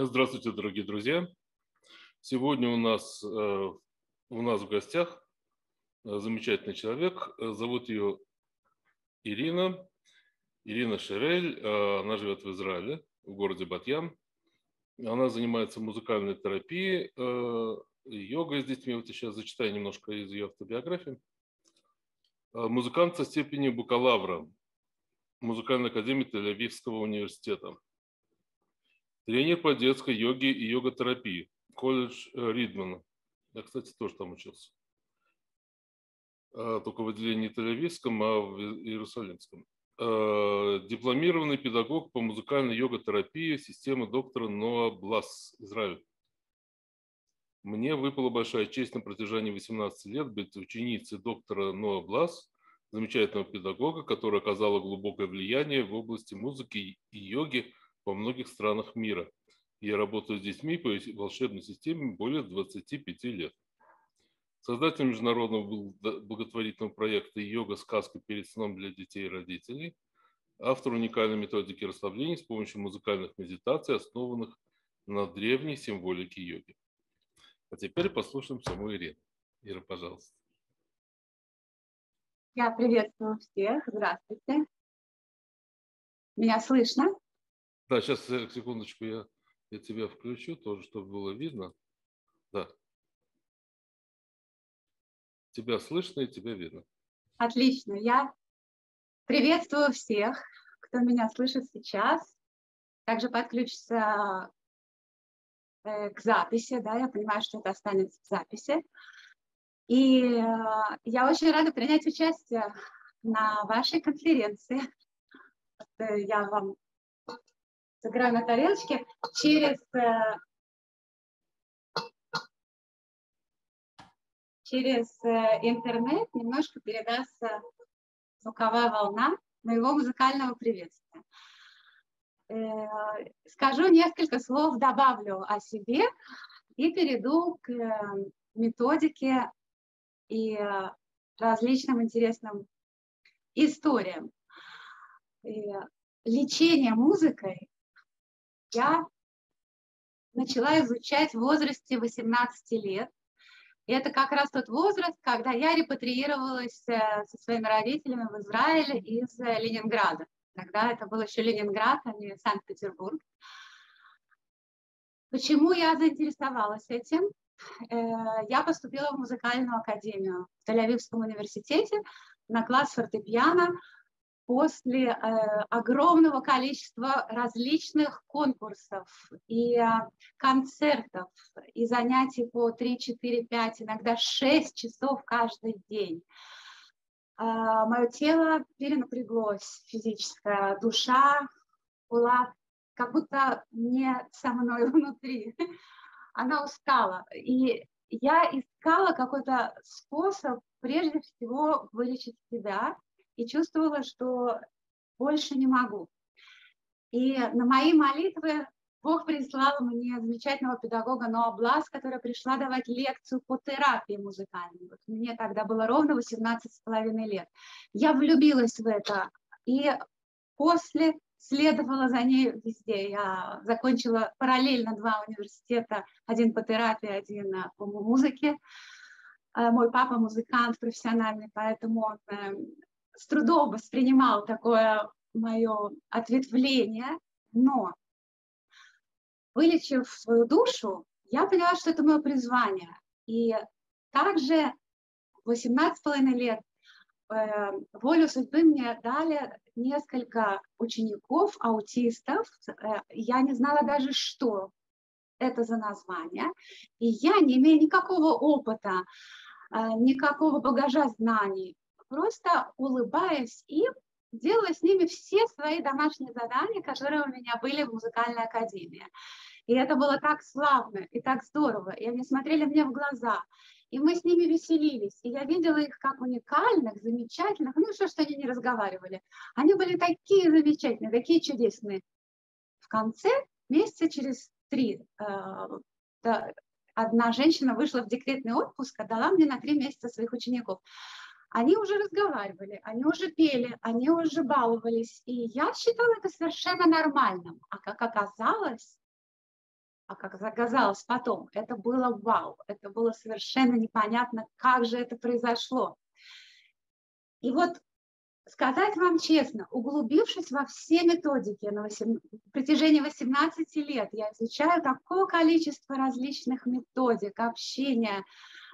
Здравствуйте, дорогие друзья! Сегодня у нас, э, у нас в гостях э, замечательный человек. Зовут ее Ирина. Ирина Шерель. Э, она живет в Израиле, в городе Батьям. Она занимается музыкальной терапией, йогой с детьми. Вот я сейчас зачитаю немножко из ее автобиографии. Музыкант со степенью бакалавра Музыкальной академии Тель-Авивского университета – Тренер по детской йоге и йога-терапии. Колледж э, Ридмана. Я, кстати, тоже там учился. А, только в отделении Тель-Авивском, а в Иерусалимском. А, дипломированный педагог по музыкальной йога-терапии системы доктора Ноа Блас, Израиль. Мне выпала большая честь на протяжении 18 лет быть ученицей доктора Ноа Блас, замечательного педагога, который оказала глубокое влияние в области музыки и йоги во многих странах мира. Я работаю с детьми по волшебной системе более 25 лет. Создатель международного благотворительного проекта «Йога-сказка перед сном для детей и родителей», автор уникальной методики расслабления с помощью музыкальных медитаций, основанных на древней символике йоги. А теперь послушаем саму Ирину. Ира, пожалуйста. Я приветствую всех. Здравствуйте. Меня слышно? Да, сейчас, э, секундочку, я, я тебя включу тоже, чтобы было видно. Да. Тебя слышно и тебя видно. Отлично. Я приветствую всех, кто меня слышит сейчас. Также подключится э, к записи, да, я понимаю, что это останется в записи. И э, я очень рада принять участие на вашей конференции. Я вам сыграю на тарелочке, через, э, через э, интернет немножко передастся звуковая волна моего музыкального приветствия. Э, скажу несколько слов, добавлю о себе и перейду к методике и различным интересным историям. Лечение музыкой я начала изучать в возрасте 18 лет. И это как раз тот возраст, когда я репатриировалась э, со своими родителями в Израиле из э, Ленинграда. Тогда это был еще Ленинград, а не Санкт-Петербург. Почему я заинтересовалась этим? Э, я поступила в музыкальную академию в Тель-Авивском университете на класс фортепиано после э, огромного количества различных конкурсов и э, концертов, и занятий по 3, 4, 5, иногда 6 часов каждый день. Э, мое тело перенапряглось, физическая душа была как будто не со мной внутри. Она устала. И я искала какой-то способ прежде всего вылечить себя – и чувствовала, что больше не могу. И на мои молитвы Бог прислал мне замечательного педагога Ноа Блас, которая пришла давать лекцию по терапии музыкальной. Вот мне тогда было ровно 18 с половиной лет. Я влюбилась в это. И после следовала за ней везде. Я закончила параллельно два университета, один по терапии, один по музыке. Э, мой папа музыкант профессиональный, поэтому он эм, с трудом воспринимал такое мое ответвление, но вылечив свою душу, я поняла, что это мое призвание. И также 18,5 лет э, волю судьбы мне дали несколько учеников, аутистов. Э, я не знала даже, что это за название. И я, не имея никакого опыта, э, никакого багажа знаний, просто улыбаясь им, делала с ними все свои домашние задания, которые у меня были в музыкальной академии. И это было так славно и так здорово. И они смотрели мне в глаза. И мы с ними веселились. И я видела их как уникальных, замечательных. Ну, что, что они не разговаривали. Они были такие замечательные, такие чудесные. В конце, месяца через три, э, одна женщина вышла в декретный отпуск, отдала мне на три месяца своих учеников они уже разговаривали, они уже пели, они уже баловались. И я считала это совершенно нормальным. А как оказалось, а как оказалось потом, это было вау, это было совершенно непонятно, как же это произошло. И вот сказать вам честно, углубившись во все методики на 8, протяжении 18 лет, я изучаю такое количество различных методик общения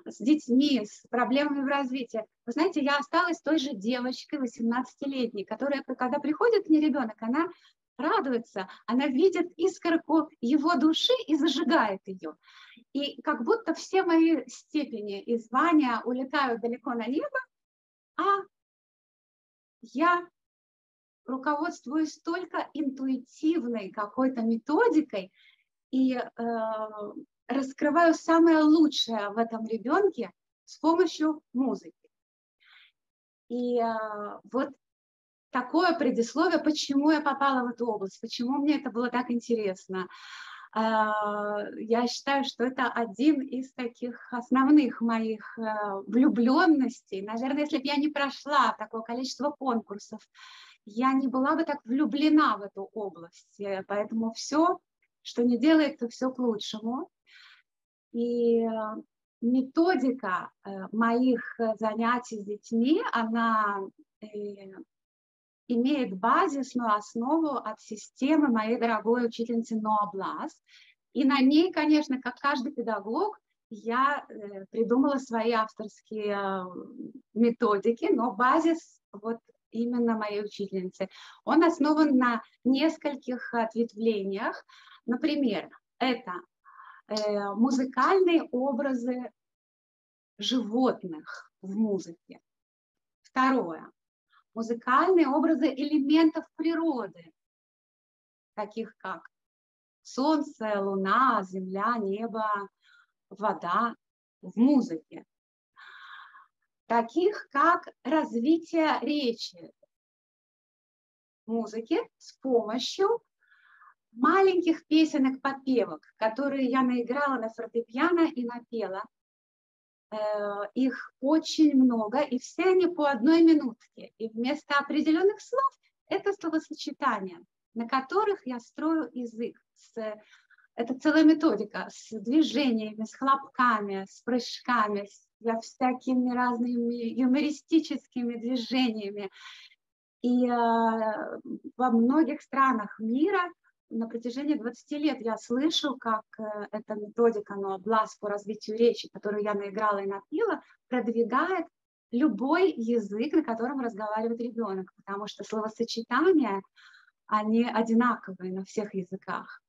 с детьми, с проблемами в развитии. Вы знаете, я осталась той же девочкой 18-летней, которая, когда приходит к ней ребенок, она радуется, она видит искорку его души и зажигает ее. И как будто все мои степени и звания улетают далеко на небо, а я руководствуюсь только интуитивной какой-то методикой и э, раскрываю самое лучшее в этом ребенке с помощью музыки. И э, вот такое предисловие, почему я попала в эту область, почему мне это было так интересно. А, я считаю, что это один из таких основных моих э, влюбленностей. Наверное, если бы я не прошла такое количество конкурсов, я не была бы так влюблена в эту область. Э, поэтому все, что не делается, все к лучшему. И э, методика моих занятий с детьми, она имеет базисную основу от системы моей дорогой учительницы Ноа Блас. И на ней, конечно, как каждый педагог, я э, придумала свои авторские э, методики, но базис вот именно моей учительницы. Он основан на нескольких ответвлениях. Например, это э, музыкальные образы животных в музыке. Второе музыкальные образы элементов природы, таких как солнце, луна, земля, небо, вода в музыке. Таких как развитие речи музыки с помощью маленьких песенок-попевок, которые я наиграла на фортепиано и напела их очень много, и все они по одной минутке. И вместо определенных слов это словосочетания, на которых я строю язык. С, это целая методика с движениями, с хлопками, с прыжками, с всякими разными юмористическими движениями. И э, во многих странах мира на протяжении 20 лет я слышу, как э, эта методика Ноаблас по развитию речи, которую я наиграла и напила, продвигает любой язык, на котором разговаривает ребенок, потому что словосочетания, они одинаковые на всех языках.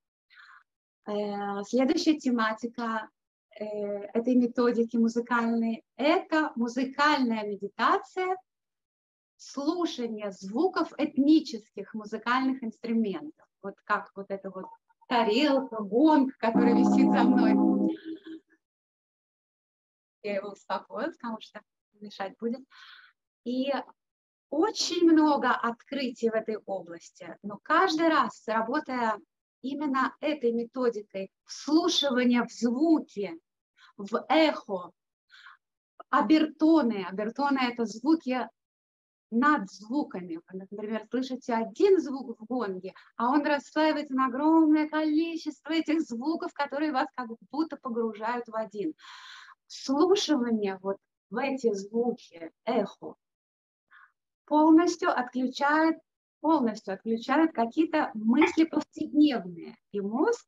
Э, следующая тематика э, этой методики музыкальной – это музыкальная медитация, слушание звуков этнических музыкальных инструментов вот как вот эта вот тарелка, гонг, который висит за мной. Я его успокоила, потому что мешать будет. И очень много открытий в этой области, но каждый раз, работая именно этой методикой вслушивания в звуки, в эхо, обертоны, обертоны – это звуки над звуками. Вы, например, слышите один звук в гонге, а он расслаивается на огромное количество этих звуков, которые вас как будто погружают в один. Слушание вот в эти звуки, эхо, полностью отключает, полностью отключает какие-то мысли повседневные. И мозг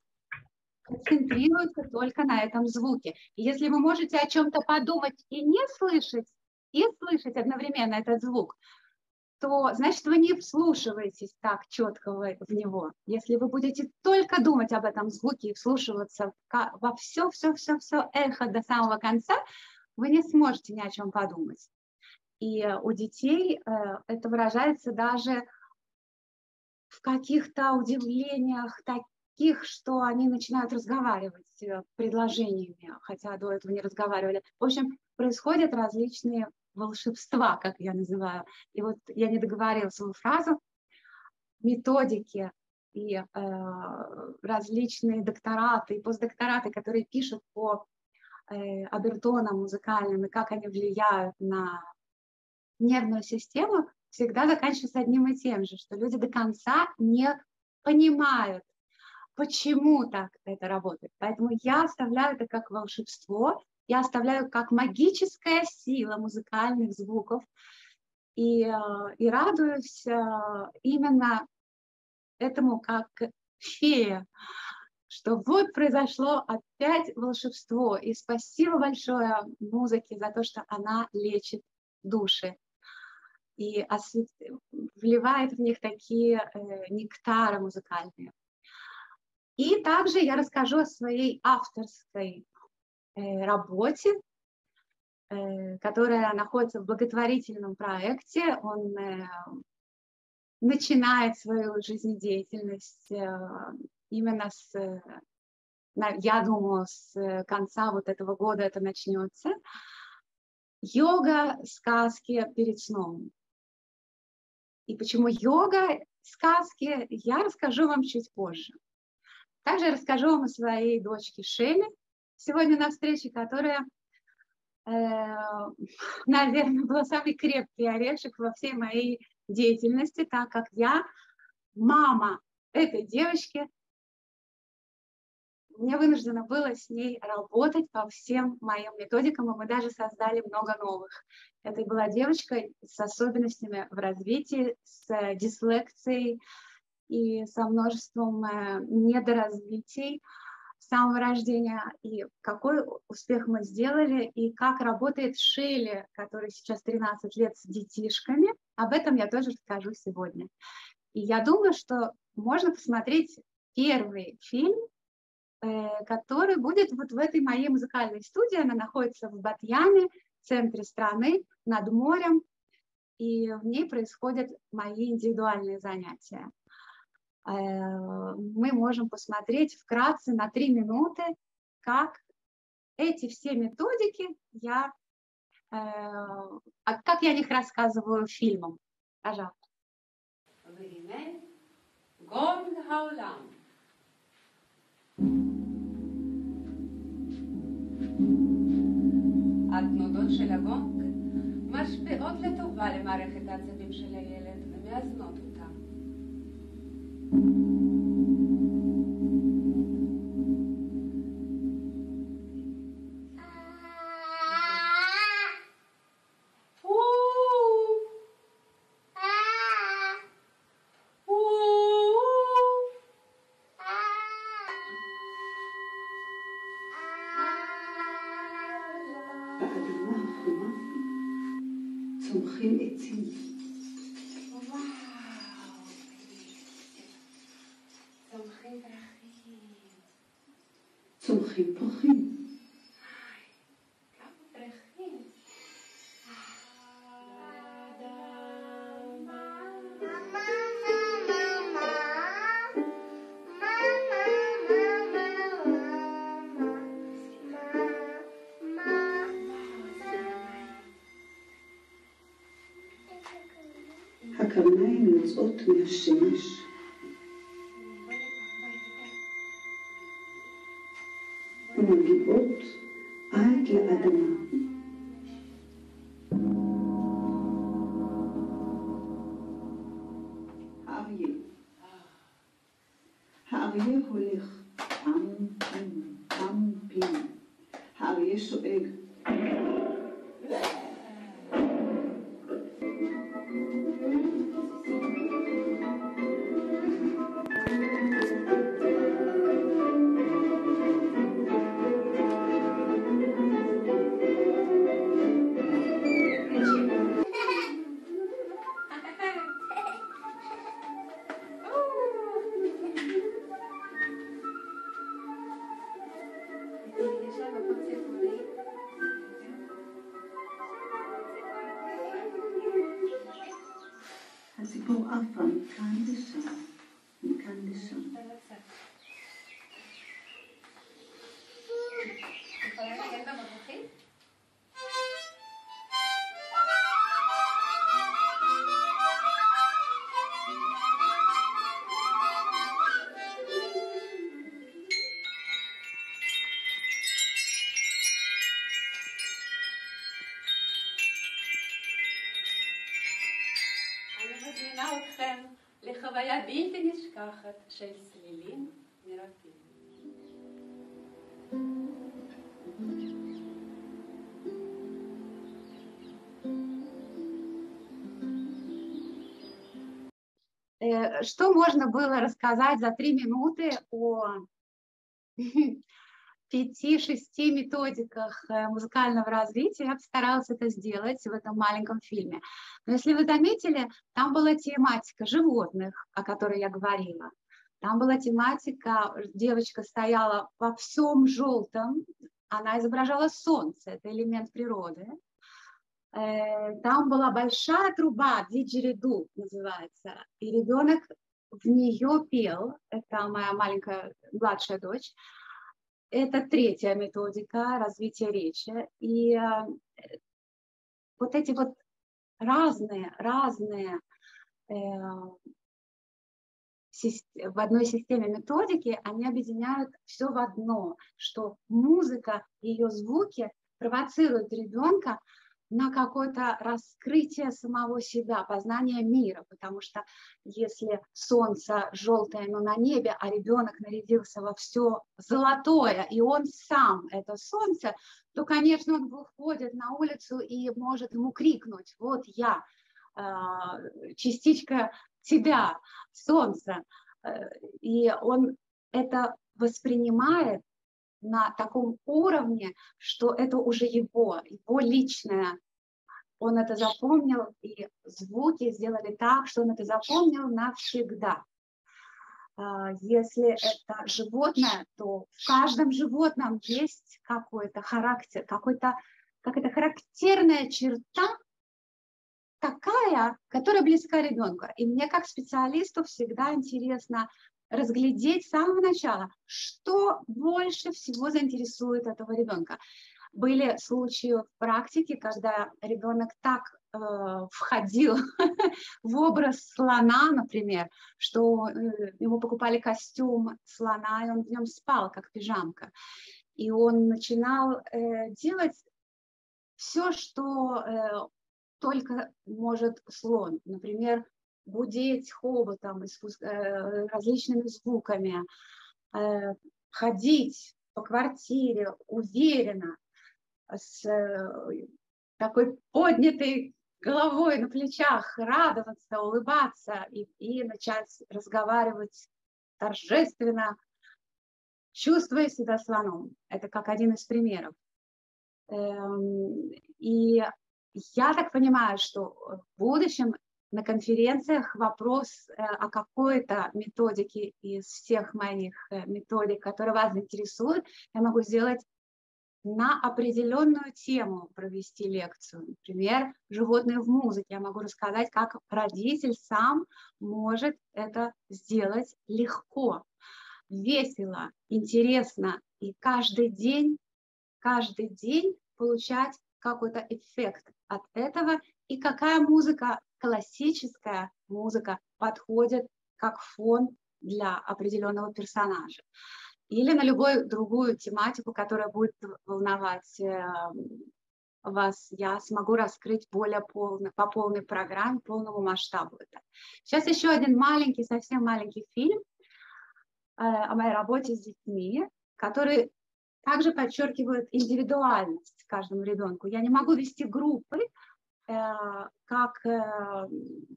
концентрируется только на этом звуке. И если вы можете о чем-то подумать и не слышать, и слышать одновременно этот звук, то значит вы не вслушиваетесь так четко в, него. Если вы будете только думать об этом звуке и вслушиваться во все-все-все-все эхо до самого конца, вы не сможете ни о чем подумать. И у детей э, это выражается даже в каких-то удивлениях таких, что они начинают разговаривать э, предложениями, хотя до этого не разговаривали. В общем, происходят различные волшебства, как я называю. И вот я не договорила свою фразу. Методики и э, различные доктораты и постдоктораты, которые пишут по э, обертонам музыкальным и как они влияют на нервную систему, всегда заканчиваются одним и тем же, что люди до конца не понимают почему так это работает. Поэтому я оставляю это как волшебство, я оставляю как магическая сила музыкальных звуков и, э, и радуюсь э, именно этому как фея, что вот произошло опять волшебство. И спасибо большое музыке за то, что она лечит души и освет... вливает в них такие э, нектары музыкальные. И также я расскажу о своей авторской э, работе, э, которая находится в благотворительном проекте. Он э, начинает свою жизнедеятельность именно с, я думаю, с конца вот этого года это начнется. Йога сказки перед сном. И почему йога сказки, я расскажу вам чуть позже. Также расскажу вам о своей дочке Шелли сегодня на встрече, которая, э, наверное, была самый крепкий орешек во всей моей деятельности, так как я мама этой девочки, мне вынуждена было с ней работать по всем моим методикам, и мы даже создали много новых. Это была девочка с особенностями в развитии, с дислекцией, и со множеством э, недоразвитий с самого рождения, и какой успех мы сделали, и как работает Шелли, который сейчас 13 лет с детишками. Об этом я тоже расскажу сегодня. И я думаю, что можно посмотреть первый фильм, э, который будет вот в этой моей музыкальной студии. Она находится в Батьяне, в центре страны, над морем, и в ней происходят мои индивидуальные занятия. Э, мы можем посмотреть вкратце на три минуты, как эти все методики я, э, а как я о них рассказываю фильмом. Пожалуйста. התנודות של הגונג משפיעות לטובה למערכת העצבים של הילד ומאזנות אותה. Thank you. outros Senhor. מזמינה אתכם לחוויה בלתי נשכחת של צלילים מרפאים. Что можно было рассказать за три минуты о пяти-шести методиках э, музыкального развития, я постаралась это сделать в этом маленьком фильме. Но если вы заметили, там была тематика животных, о которой я говорила. Там была тематика, девочка стояла во всем желтом, она изображала солнце, это элемент природы. Э, там была большая труба, диджериду называется, и ребенок в нее пел, это моя маленькая младшая дочь, это третья методика развития речи. И э, вот эти вот разные, разные э, в одной системе методики, они объединяют все в одно, что музыка, ее звуки провоцируют ребенка на какое-то раскрытие самого себя, познание мира, потому что если солнце желтое, но на небе, а ребенок нарядился во все золотое, и он сам это солнце, то, конечно, он выходит на улицу и может ему крикнуть, вот я, а, частичка тебя, солнца, э, и он это воспринимает на таком уровне, что это уже его, его личное. Он это запомнил, и звуки сделали так, что он это запомнил навсегда. А, если это животное, то в каждом животном есть какой-то характер, какой-то какая-то характерная черта, такая, которая близка ребенку. И мне как специалисту всегда интересно разглядеть с самого начала, что больше всего заинтересует этого ребенка. Были случаи в практике, когда ребенок так э, входил в образ слона, например, что э, ему покупали костюм слона, и он в нем спал, как пижамка. И он начинал э, делать все, что э, только может слон. Например, гудеть хоботом, э, различными звуками, э, ходить по квартире уверенно, с э, такой поднятой головой на плечах, радоваться, улыбаться и, и начать разговаривать торжественно, чувствуя себя слоном. Это как один из примеров. Эм, и я так понимаю, что в будущем на конференциях вопрос э, о какой-то методике из всех моих э, методик, которые вас интересуют, я могу сделать на определенную тему провести лекцию. Например, животные в музыке. Я могу рассказать, как родитель сам может это сделать легко, весело, интересно. И каждый день, каждый день получать какой-то эффект от этого и какая музыка классическая музыка подходит как фон для определенного персонажа. Или на любую другую тематику, которая будет волновать э, вас, я смогу раскрыть более полно, по полной программе, полному масштабу это. Сейчас еще один маленький, совсем маленький фильм э, о моей работе с детьми, который также подчеркивает индивидуальность каждому ребенку. Я не могу вести группы, Э, как э,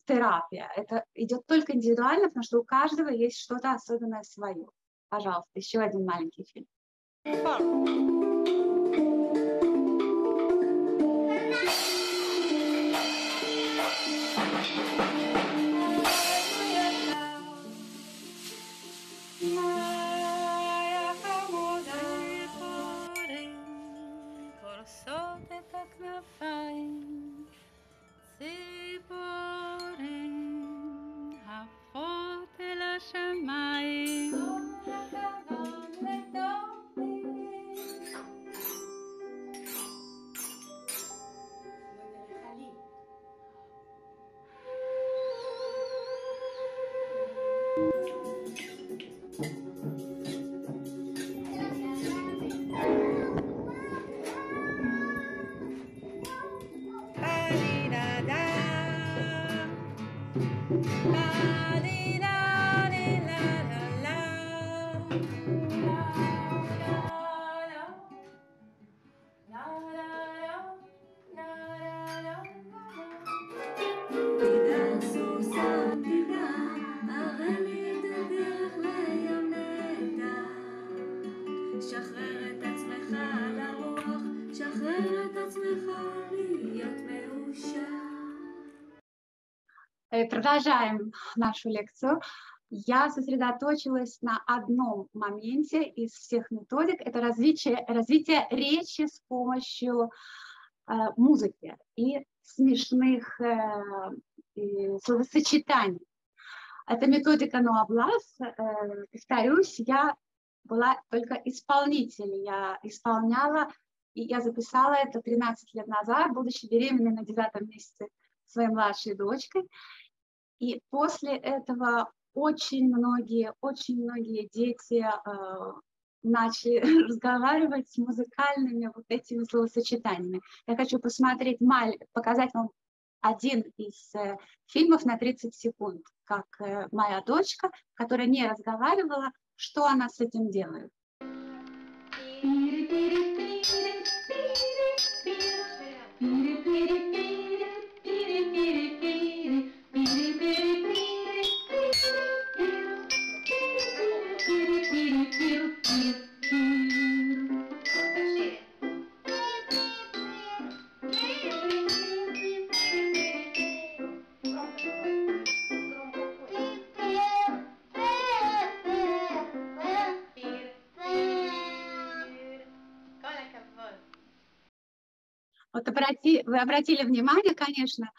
терапия. Это идет только индивидуально, потому что у каждого есть что-то особенное свое. Пожалуйста, еще один маленький фильм. Só ציפורים עפות אל השמיים. Продолжаем нашу лекцию. Я сосредоточилась на одном моменте из всех методик. Это развитие, развитие речи с помощью э, музыки и смешных э, и словосочетаний. Это методика Ноаблас. Э, повторюсь, я была только исполнителем. Я исполняла, и я записала это 13 лет назад, будучи беременной на девятом месяце своей младшей дочкой. И после этого очень многие, очень многие дети э, начали разговаривать с музыкальными вот этими словосочетаниями. Я хочу посмотреть, показать вам один из э, фильмов на 30 секунд, как э, моя дочка, которая не разговаривала, что она с этим делает. Вот вы обратили внимание, конечно,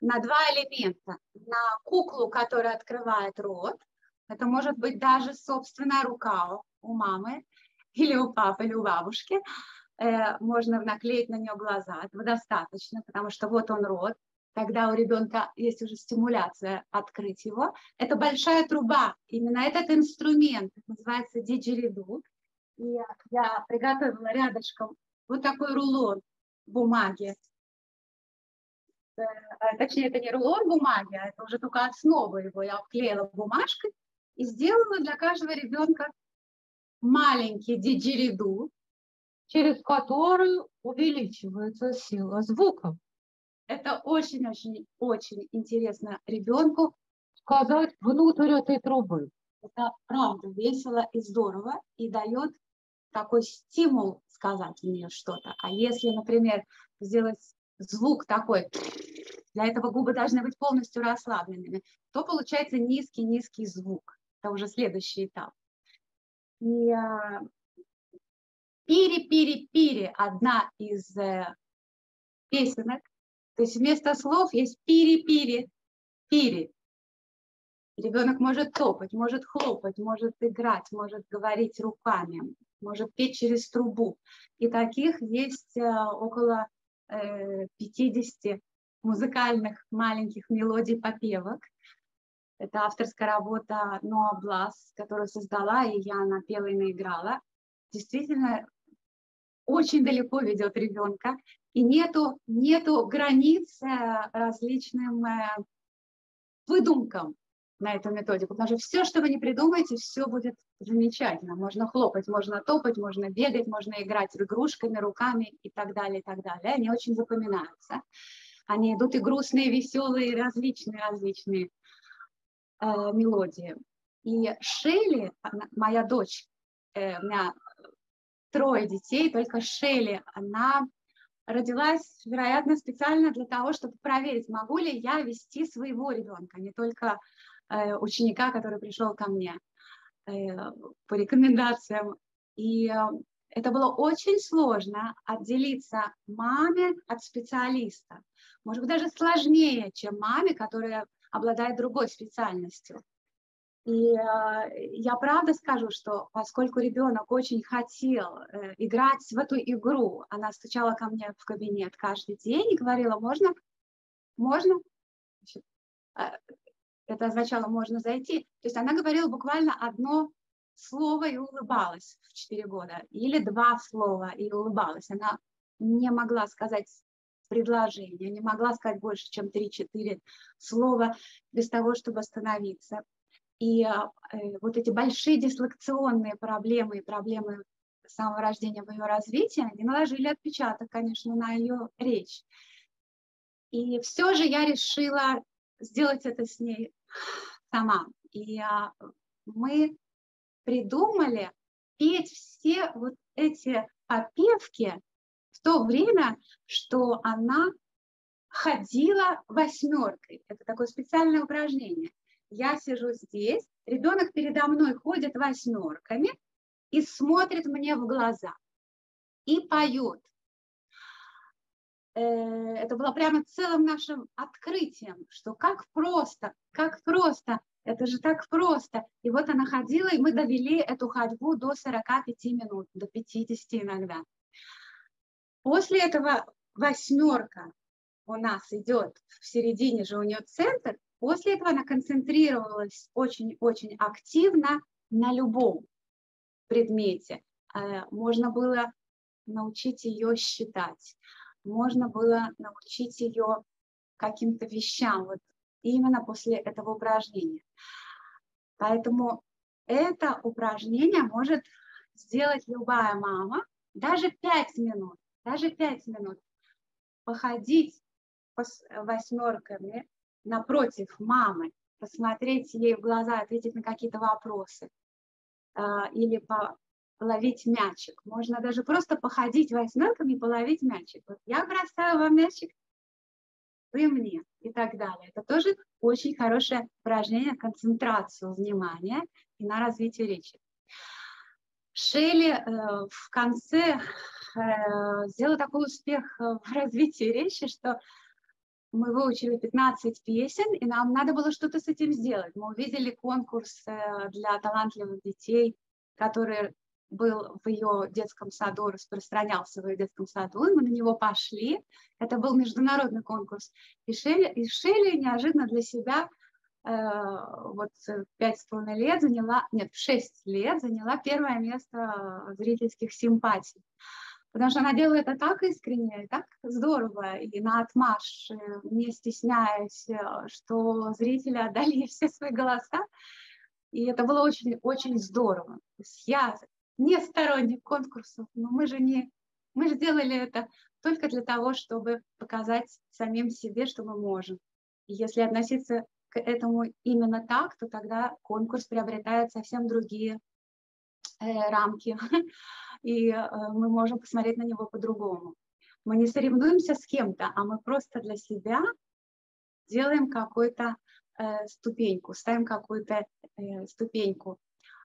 на два элемента. На куклу, которая открывает рот. Это может быть даже собственная рука у мамы или у папы, или у бабушки. Э, можно наклеить на нее глаза. Этого достаточно, потому что вот он рот. Тогда у ребенка есть уже стимуляция открыть его. Это большая труба. Именно этот инструмент называется диджериду. И я приготовила рядышком вот такой рулон бумаги. Э, точнее, это не рулон бумаги, а это уже только основа его. Я обклеила бумажкой и сделала для каждого ребенка маленький диджериду, через которую увеличивается сила звуков. Это очень-очень-очень интересно ребенку сказать внутрь этой трубы. Это правда весело и здорово и дает такой стимул сказать мне что-то. А если, например, сделать звук такой, для этого губы должны быть полностью расслабленными, то получается низкий-низкий звук. Это уже следующий этап. И а, пири-пири-пири одна из э, песенок. То есть вместо слов есть пири-пири, пири. Ребенок может топать, может хлопать, может играть, может говорить руками, может петь через трубу. И таких есть э, около 50 э, музыкальных маленьких мелодий попевок. Это авторская работа Ноа Блас, которую создала, и я напела и наиграла. Действительно, очень далеко ведет ребенка, и нету, нету границ э, различным выдумкам на эту методику, потому что все, что вы не придумаете, все будет замечательно. Можно хлопать, можно топать, можно бегать, можно играть игрушками, руками и так далее, и так далее. Они очень запоминаются. Они идут и грустные, и веселые, различные, различные э, мелодии. И Шелли, моя дочь, э, у меня трое детей, только Шелли, она родилась, вероятно, специально для того, чтобы проверить, могу ли я вести своего ребенка, не только ученика, который пришел ко мне э, по рекомендациям. И э, это было очень сложно отделиться маме от специалиста. Может быть, даже сложнее, чем маме, которая обладает другой специальностью. И э, я правда скажу, что поскольку ребенок очень хотел э, играть в эту игру, она стучала ко мне в кабинет каждый день и говорила, можно, можно, это означало «можно зайти». То есть она говорила буквально одно слово и улыбалась в 4 года, или два слова и улыбалась. Она не могла сказать предложение, не могла сказать больше, чем 3-4 слова без того, чтобы остановиться. И э, вот эти большие дислокационные проблемы и проблемы самого рождения в ее развитии, они наложили отпечаток, конечно, на ее речь. И все же я решила сделать это с ней сама. И а, мы придумали петь все вот эти попевки в то время, что она ходила восьмеркой. Это такое специальное упражнение. Я сижу здесь, ребенок передо мной ходит восьмерками и смотрит мне в глаза и поет. Э, это было прямо целым нашим открытием, что как просто, как просто, это же так просто. И вот она ходила, и мы довели эту ходьбу до 45 минут, до 50 иногда. После этого восьмерка у нас идет в середине же у нее центр, после этого она концентрировалась очень-очень активно на любом предмете. Э, можно было научить ее считать, можно было научить ее каким-то вещам, вот именно после этого упражнения. Поэтому это упражнение может сделать любая мама, даже 5 минут, даже 5 минут, походить восьмерками напротив мамы, посмотреть ей в глаза, ответить на какие-то вопросы а, или половить мячик. Можно даже просто походить восьмерками и половить мячик. Вот я бросаю вам мячик, вы мне и так далее. Это тоже очень хорошее упражнение концентрацию внимания и на развитие речи. Шелли э, в конце э, сделала такой успех в развитии речи, что мы выучили 15 песен, и нам надо было что-то с этим сделать. Мы увидели конкурс э, для талантливых детей, который был в ее детском саду, распространялся в ее детском саду, и мы на него пошли. Это был международный конкурс. И Шелли, и Шелли неожиданно для себя э, вот пять с половиной лет заняла, нет, шесть лет заняла первое место зрительских симпатий потому что она делает это так искренне, так здорово, и на отмаш, э, не стесняясь, э, что зрители отдали все свои голоса, и это было очень-очень здорово. То есть я не сторонник конкурсов, но мы же не, мы же делали это только для того, чтобы показать самим себе, что мы можем. И если относиться к этому именно так, то тогда конкурс приобретает совсем другие э, рамки. и э, мы можем посмотреть на него по-другому. Мы не соревнуемся с кем-то, а мы просто для себя делаем какую-то э, ступеньку, ставим какую-то э, ступеньку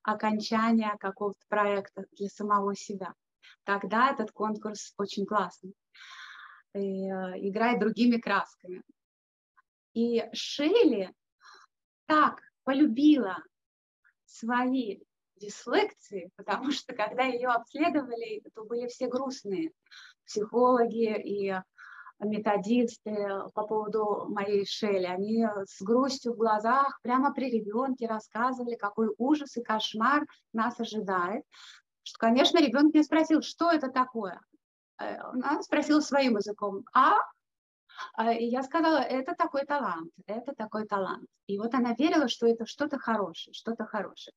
окончания какого-то проекта для самого себя. Тогда этот конкурс очень классный, и, э, играет другими красками. И Шелли так полюбила свои дислекции, потому что когда ее обследовали, то были все грустные психологи и методисты по поводу моей Шелли. Они с грустью в глазах прямо при ребенке рассказывали, какой ужас и кошмар нас ожидает. Что, конечно, ребенок мне спросил, что это такое. Э, он спросил своим языком, а и я сказала, это такой талант, это такой талант. И вот она верила, что это что-то хорошее, что-то хорошее.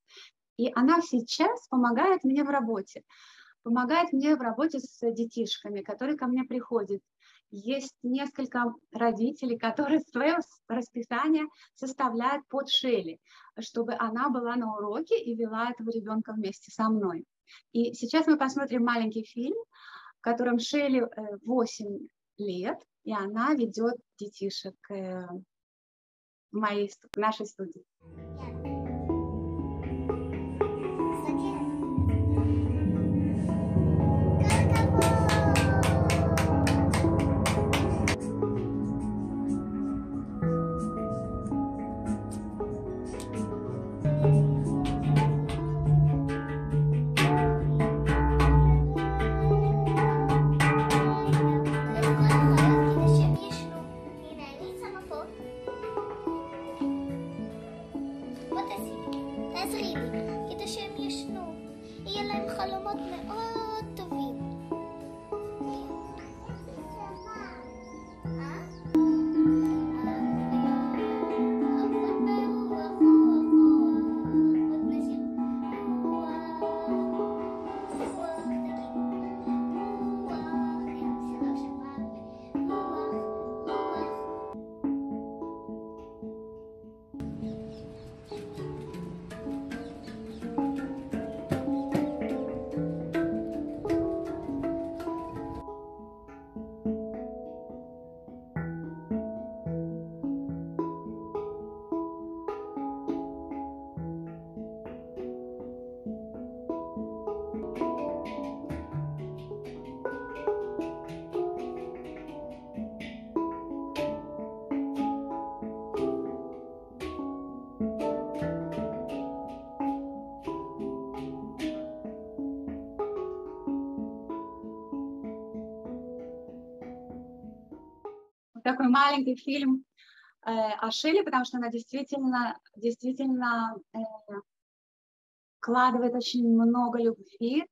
И она сейчас помогает мне в работе. Помогает мне в работе с детишками, которые ко мне приходят. Есть несколько родителей, которые свое расписание составляют под Шелли, чтобы она была на уроке и вела этого ребенка вместе со мной. И сейчас мы посмотрим маленький фильм, в котором Шелли 8 э, лет, и она ведет детишек э, в моей, в нашей студии. Такой маленький фильм э, о Шелли, потому что она действительно, действительно э, вкладывает очень много любви э,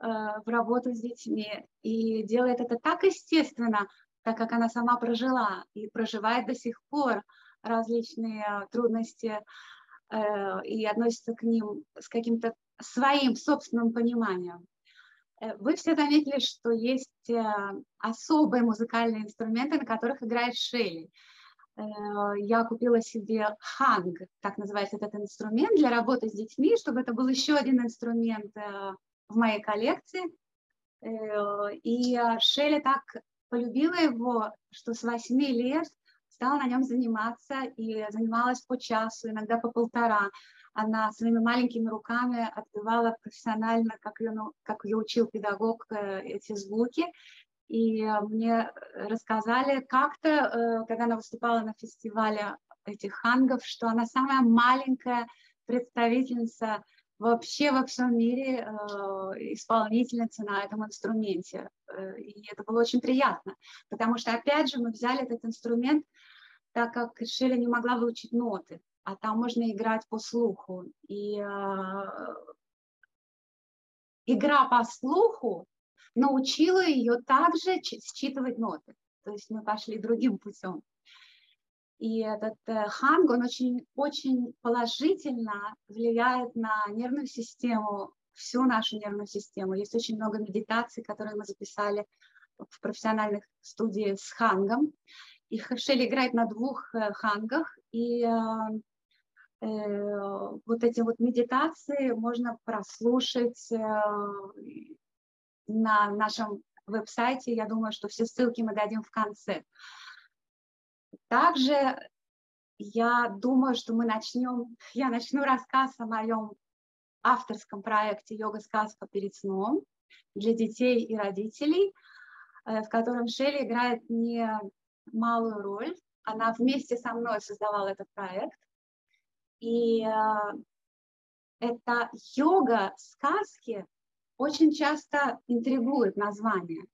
в работу с детьми и делает это так естественно, так как она сама прожила и проживает до сих пор различные трудности э, и относится к ним с каким-то своим собственным пониманием. Э, вы все заметили, что есть э, особые музыкальные инструменты, на которых играет Шелли. Э, я купила себе ханг, так называется этот инструмент, для работы с детьми, чтобы это был еще один инструмент в моей коллекции. И Шелли так полюбила его, что с 8 лет стала на нем заниматься и занималась по часу, иногда по полтора. Она своими маленькими руками отбивала профессионально, как ее, ну, как ее учил педагог, эти звуки. И э, мне рассказали как-то, э, когда она выступала на фестивале этих хангов, что она самая маленькая представительница вообще во всем мире э, исполнительница на этом инструменте. И это было очень приятно, потому что, опять же, мы взяли этот инструмент, так как Шелли не могла выучить ноты, а там можно играть по слуху. И игра по слуху научила ее также считывать ноты. То есть мы пошли другим путем. И этот э, ханг, он очень, очень положительно влияет на нервную систему, всю нашу нервную систему. Есть очень много медитаций, которые мы записали в профессиональных студиях с хангом. И Шелли играет на двух э, хангах, и э, вот эти вот медитации можно прослушать э, на нашем веб-сайте. Я думаю, что все ссылки мы дадим в конце. Также я думаю, что мы начнем, я начну рассказ о моем авторском проекте «Йога-сказка перед сном» для детей и родителей, э, в котором Шелли играет не малую роль. Она вместе со мной создавала этот проект. И э, это йога сказки очень часто интригует название.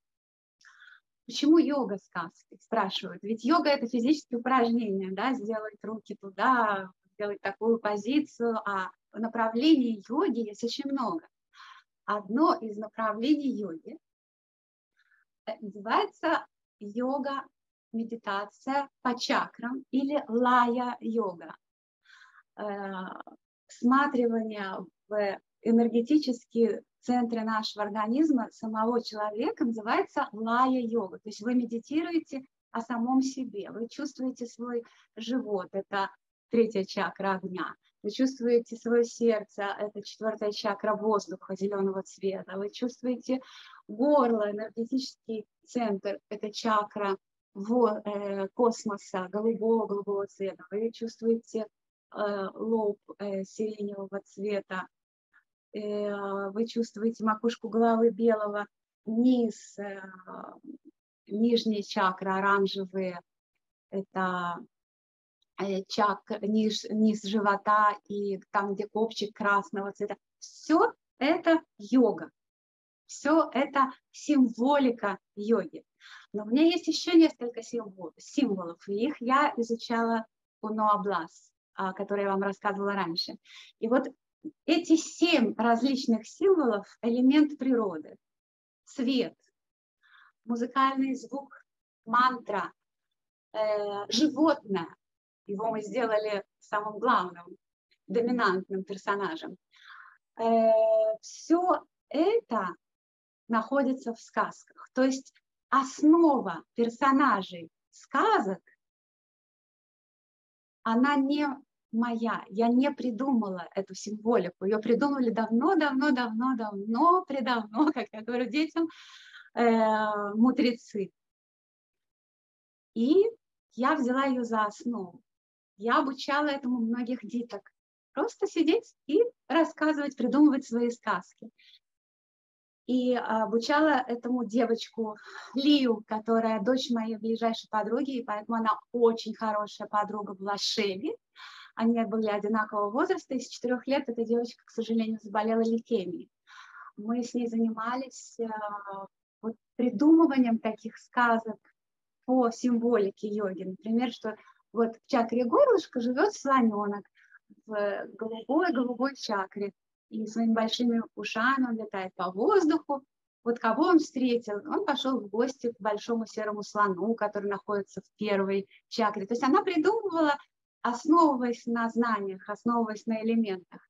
Почему йога сказки? Спрашивают. Ведь йога это физические упражнения, да, сделать руки туда, сделать такую позицию, а направлений йоги есть очень много. Одно из направлений йоги э, называется йога, медитация по чакрам или лая-йога. Э, всматривание в энергетические центре нашего организма, самого человека, называется лая-йога. То есть вы медитируете о самом себе, вы чувствуете свой живот, это третья чакра огня, вы чувствуете свое сердце, это четвертая чакра воздуха зеленого цвета, вы чувствуете горло, энергетический центр, это чакра э, космоса, голубого-голубого цвета, вы чувствуете лоб э, сиреневого цвета, Э, вы чувствуете макушку головы белого, низ, э, нижние чакры оранжевые, это э, чак, низ, низ живота и там, где копчик красного цвета. Все это йога. Все это символика йоги. Но у меня есть еще несколько символов, символов и их я изучала у Ноаблас, который я вам рассказывала раньше. И вот эти семь различных символов – элемент природы. Свет, музыкальный звук, мантра, э, животное. Его мы сделали самым главным, доминантным персонажем. Э, все это находится в сказках. То есть основа персонажей сказок, она не моя. Я не придумала эту символику. Ее придумали давно, давно, давно, давно, предавно, как я говорю детям, э, мудрецы. И я взяла ее за основу. Я обучала этому многих деток. Просто сидеть и рассказывать, придумывать свои сказки. И обучала этому девочку Лию, которая дочь моей ближайшей подруги, и поэтому она очень хорошая подруга была Шеви. Они были одинакового возраста, и с четырех лет эта девочка, к сожалению, заболела лейкемией. Мы с ней занимались э, вот, придумыванием таких сказок по символике йоги. Например, что вот в чакре горлышка живет слоненок в голубой-голубой чакре. И своими большими ушами он летает по воздуху. Вот кого он встретил? Он пошел в гости к большому серому слону, который находится в первой чакре. То есть она придумывала, основываясь на знаниях, основываясь на элементах,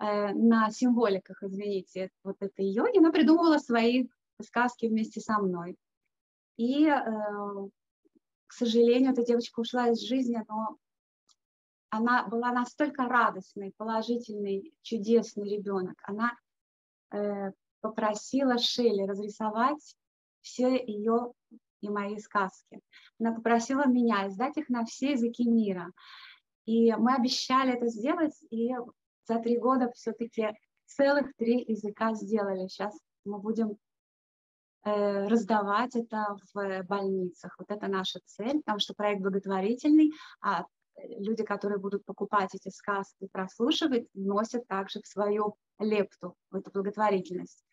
э, на символиках, извините, вот этой йоги, она придумывала свои сказки вместе со мной. И, э, к сожалению, эта девочка ушла из жизни, но она была настолько радостной, положительный, чудесный ребенок. Она э, попросила Шелли разрисовать все ее и мои сказки. Она попросила меня издать их на все языки мира. И мы обещали это сделать, и за три года все-таки целых три языка сделали. Сейчас мы будем э, раздавать это в больницах. Вот это наша цель, потому что проект благотворительный, а люди, которые будут покупать эти сказки, прослушивать, вносят также в свою лепту, в эту благотворительность.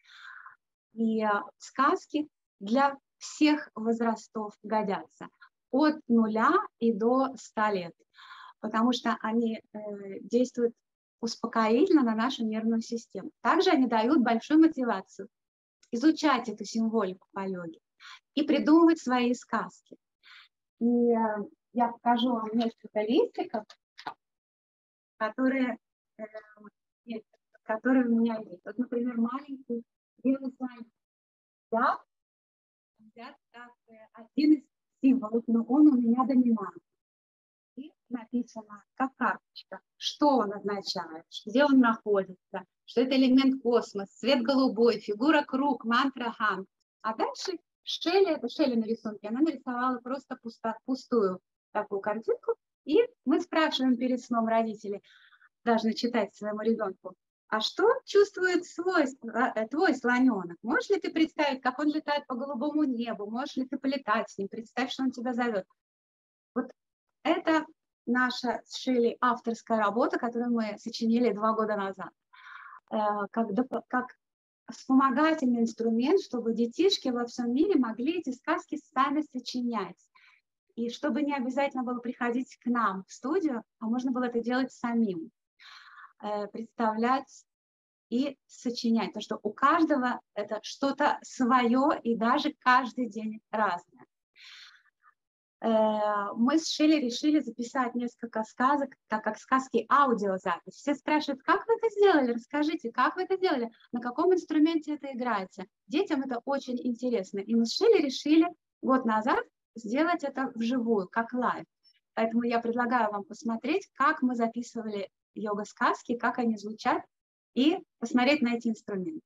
И сказки для всех возрастов годятся, от нуля и до ста лет, потому что они э, действуют успокоительно на нашу нервную систему. Также они дают большую мотивацию изучать эту символику по йоге и придумывать свои сказки. И э, я покажу вам несколько листиков, которые, э, которые у меня есть. Вот, например, маленький белый слайд. Да, взят как э, один из символов, но он у меня доминант. И написано как карточка, что он означает, где он находится, что это элемент космос, цвет голубой, фигура круг, мантра хам. А дальше Шелли, это Шелли на рисунке, она нарисовала просто пусто, пустую такую картинку, и мы спрашиваем перед сном родителей, должны читать своему ребенку, а что чувствует свой, э, твой слоненок? Можешь ли ты представить, как он летает по голубому небу? Можешь ли ты полетать с ним? Представь, что он тебя зовет. Вот это наша с Шелли авторская работа, которую мы сочинили два года назад. Э, как, как вспомогательный инструмент, чтобы детишки во всем мире могли эти сказки сами сочинять. И чтобы не обязательно было приходить к нам в студию, а можно было это делать самим, э, представлять и сочинять. Потому что у каждого это что-то свое и даже каждый день разное. Э, мы с Шелли решили записать несколько сказок, так как сказки аудиозапись. Все спрашивают, как вы это сделали? Расскажите, как вы это сделали? На каком инструменте это играете? Детям это очень интересно. И мы с Шелли решили год назад сделать это вживую, как live. Поэтому я предлагаю вам посмотреть, как мы записывали йога-сказки, как они звучат, и посмотреть на эти инструменты.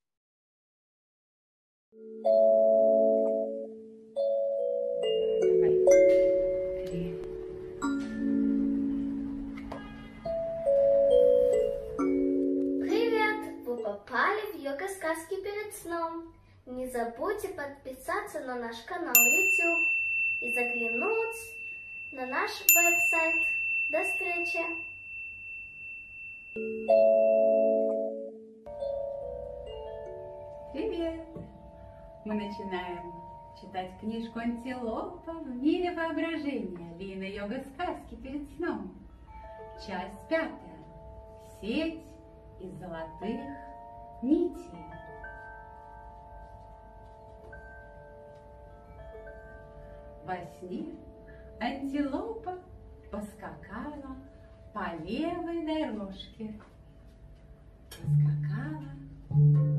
Привет! Вы попали в йога-сказки перед сном. Не забудьте подписаться на наш канал YouTube и заглянуть на наш веб-сайт. До встречи! Привет! Мы начинаем читать книжку «Антилопа в мире воображения» Лина йога-сказки перед сном. Часть пятая. Сеть из золотых нитей. Во сне антилопа поскакала по левой дорожке. Поскакала.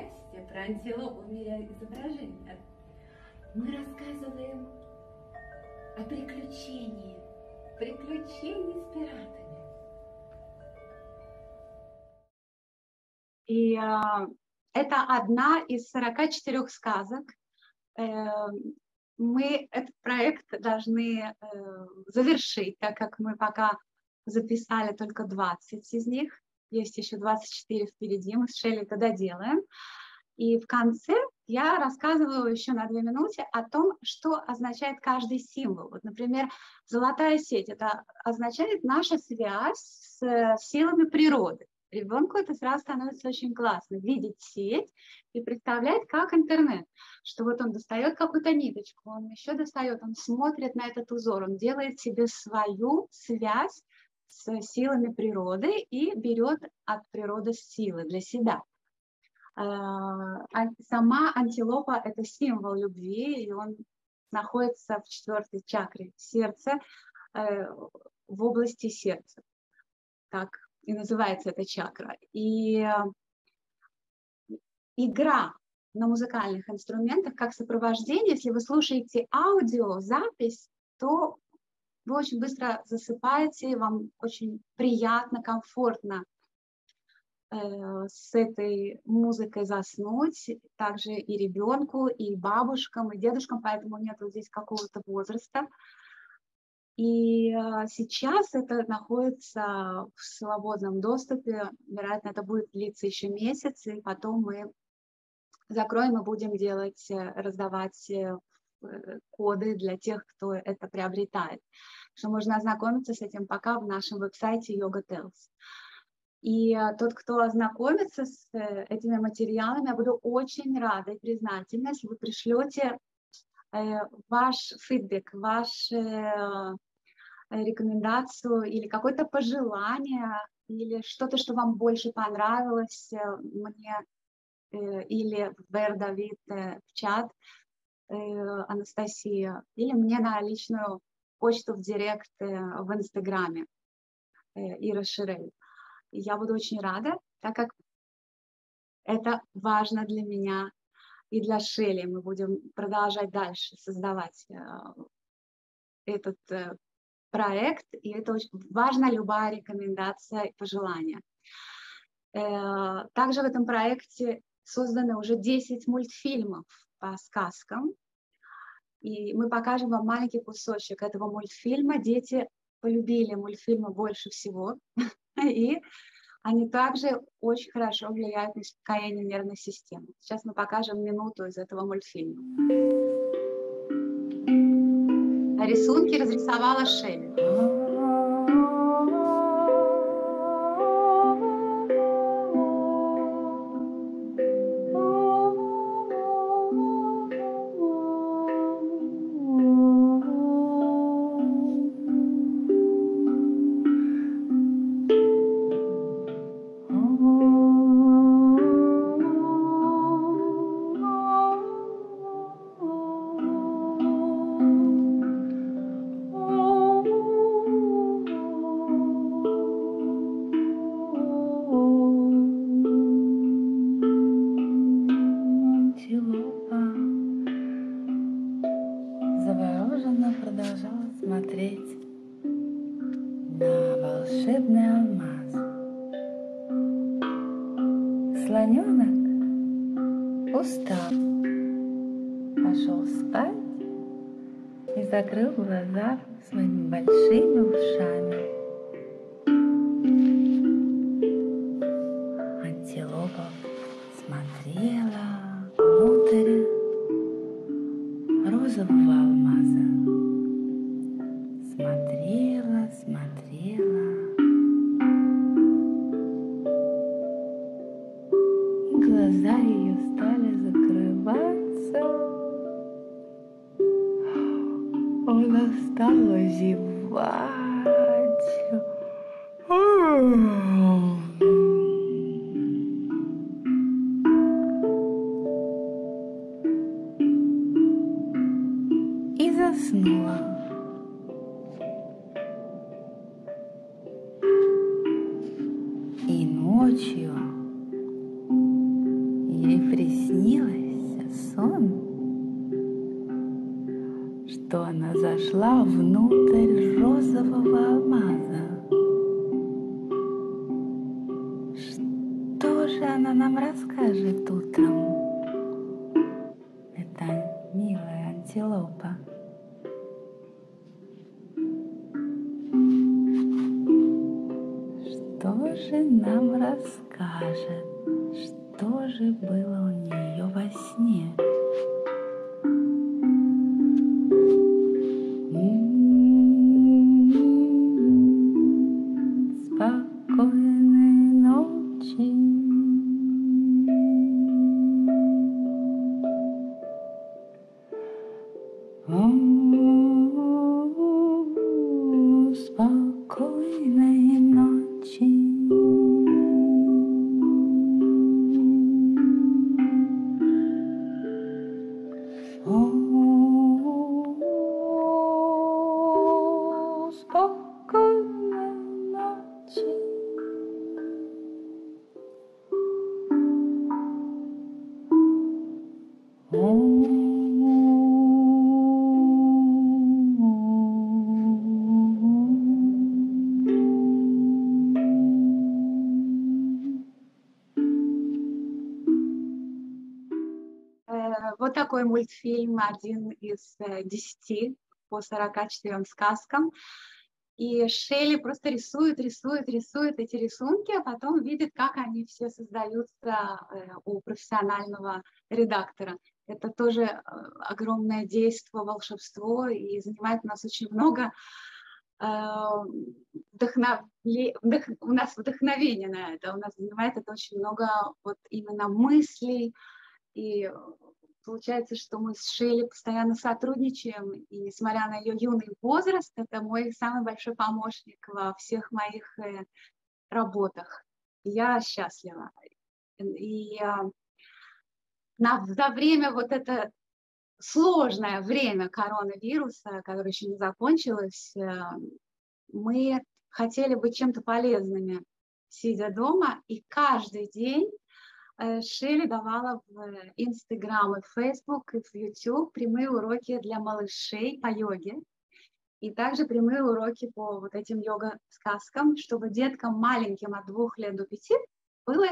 Части про антилопу в изображения мы рассказываем о приключении, приключении с пиратами. И а, это одна из 44 сказок. Э, мы этот проект должны э, завершить, так как мы пока записали только 20 из них. Есть еще 24 впереди, мы с Шелли это доделаем. И в конце я рассказываю еще на две минуты о том, что означает каждый символ. Вот, например, золотая сеть – это означает наша связь с силами природы. Ребенку это сразу становится очень классно, видеть сеть и представлять, как интернет, что вот он достает какую-то ниточку, он еще достает, он смотрит на этот узор, он делает себе свою связь с силами природы и берет от природы силы для себя. А, ан- Сама антилопа – это символ любви, и он находится в четвертой чакре сердца, э, в области сердца. Так и называется эта чакра. И э, игра на музыкальных инструментах как сопровождение, если вы слушаете аудиозапись, то вы очень быстро засыпаете, вам очень приятно, комфортно э, с этой музыкой заснуть, также и ребенку, и бабушкам, и дедушкам, поэтому нет здесь какого-то возраста. И э, сейчас это находится в свободном доступе, вероятно, это будет длиться еще месяц, и потом мы закроем и будем делать, э, раздавать коды для тех, кто это приобретает. Что можно ознакомиться с этим пока в нашем веб-сайте Yoga Tells. И э, тот, кто ознакомится с э, этими материалами, я буду очень рада и признательна, если вы пришлете э, ваш фидбэк, ваш э, рекомендацию или какое-то пожелание, или что-то, что вам больше понравилось э, мне, э, или в Вер Давид э, в чат, э, Анастасия, или мне на личную почту в директ э, в Инстаграме э, Ира Ширель. Я буду очень рада, так как это важно для меня и для Шели. Мы будем продолжать дальше создавать э, этот э, проект, и это очень важна любая рекомендация и пожелание. Э, Также в этом проекте созданы уже 10 мультфильмов по сказкам, и мы покажем вам маленький кусочек этого мультфильма. Дети полюбили мультфильмы больше всего, и они также очень хорошо влияют на успокоение нервной системы. Сейчас мы покажем минуту из этого мультфильма. Рисунки разрисовала Шелли. И мультфильм, один из э, десяти по 44 сказкам. И Шелли просто рисует, рисует, рисует эти рисунки, а потом видит, как они все создаются э, у профессионального редактора. Это тоже э, огромное действие, волшебство, и занимает у нас очень много вдохновле- вдох- у нас вдохновение на это, у нас занимает это очень много вот именно мыслей, и получается, что мы с Шелли постоянно сотрудничаем, и несмотря на ее юный возраст, это мой самый большой помощник во всех моих э, работах. Я счастлива. И а, на, за время вот это сложное время коронавируса, которое еще не закончилось, э, мы хотели быть чем-то полезными, сидя дома, и каждый день э, Шелли давала в Инстаграм и Фейсбук и в YouTube прямые уроки для малышей по йоге. И также прямые уроки по вот этим йога-сказкам, чтобы деткам маленьким от двух лет до пяти было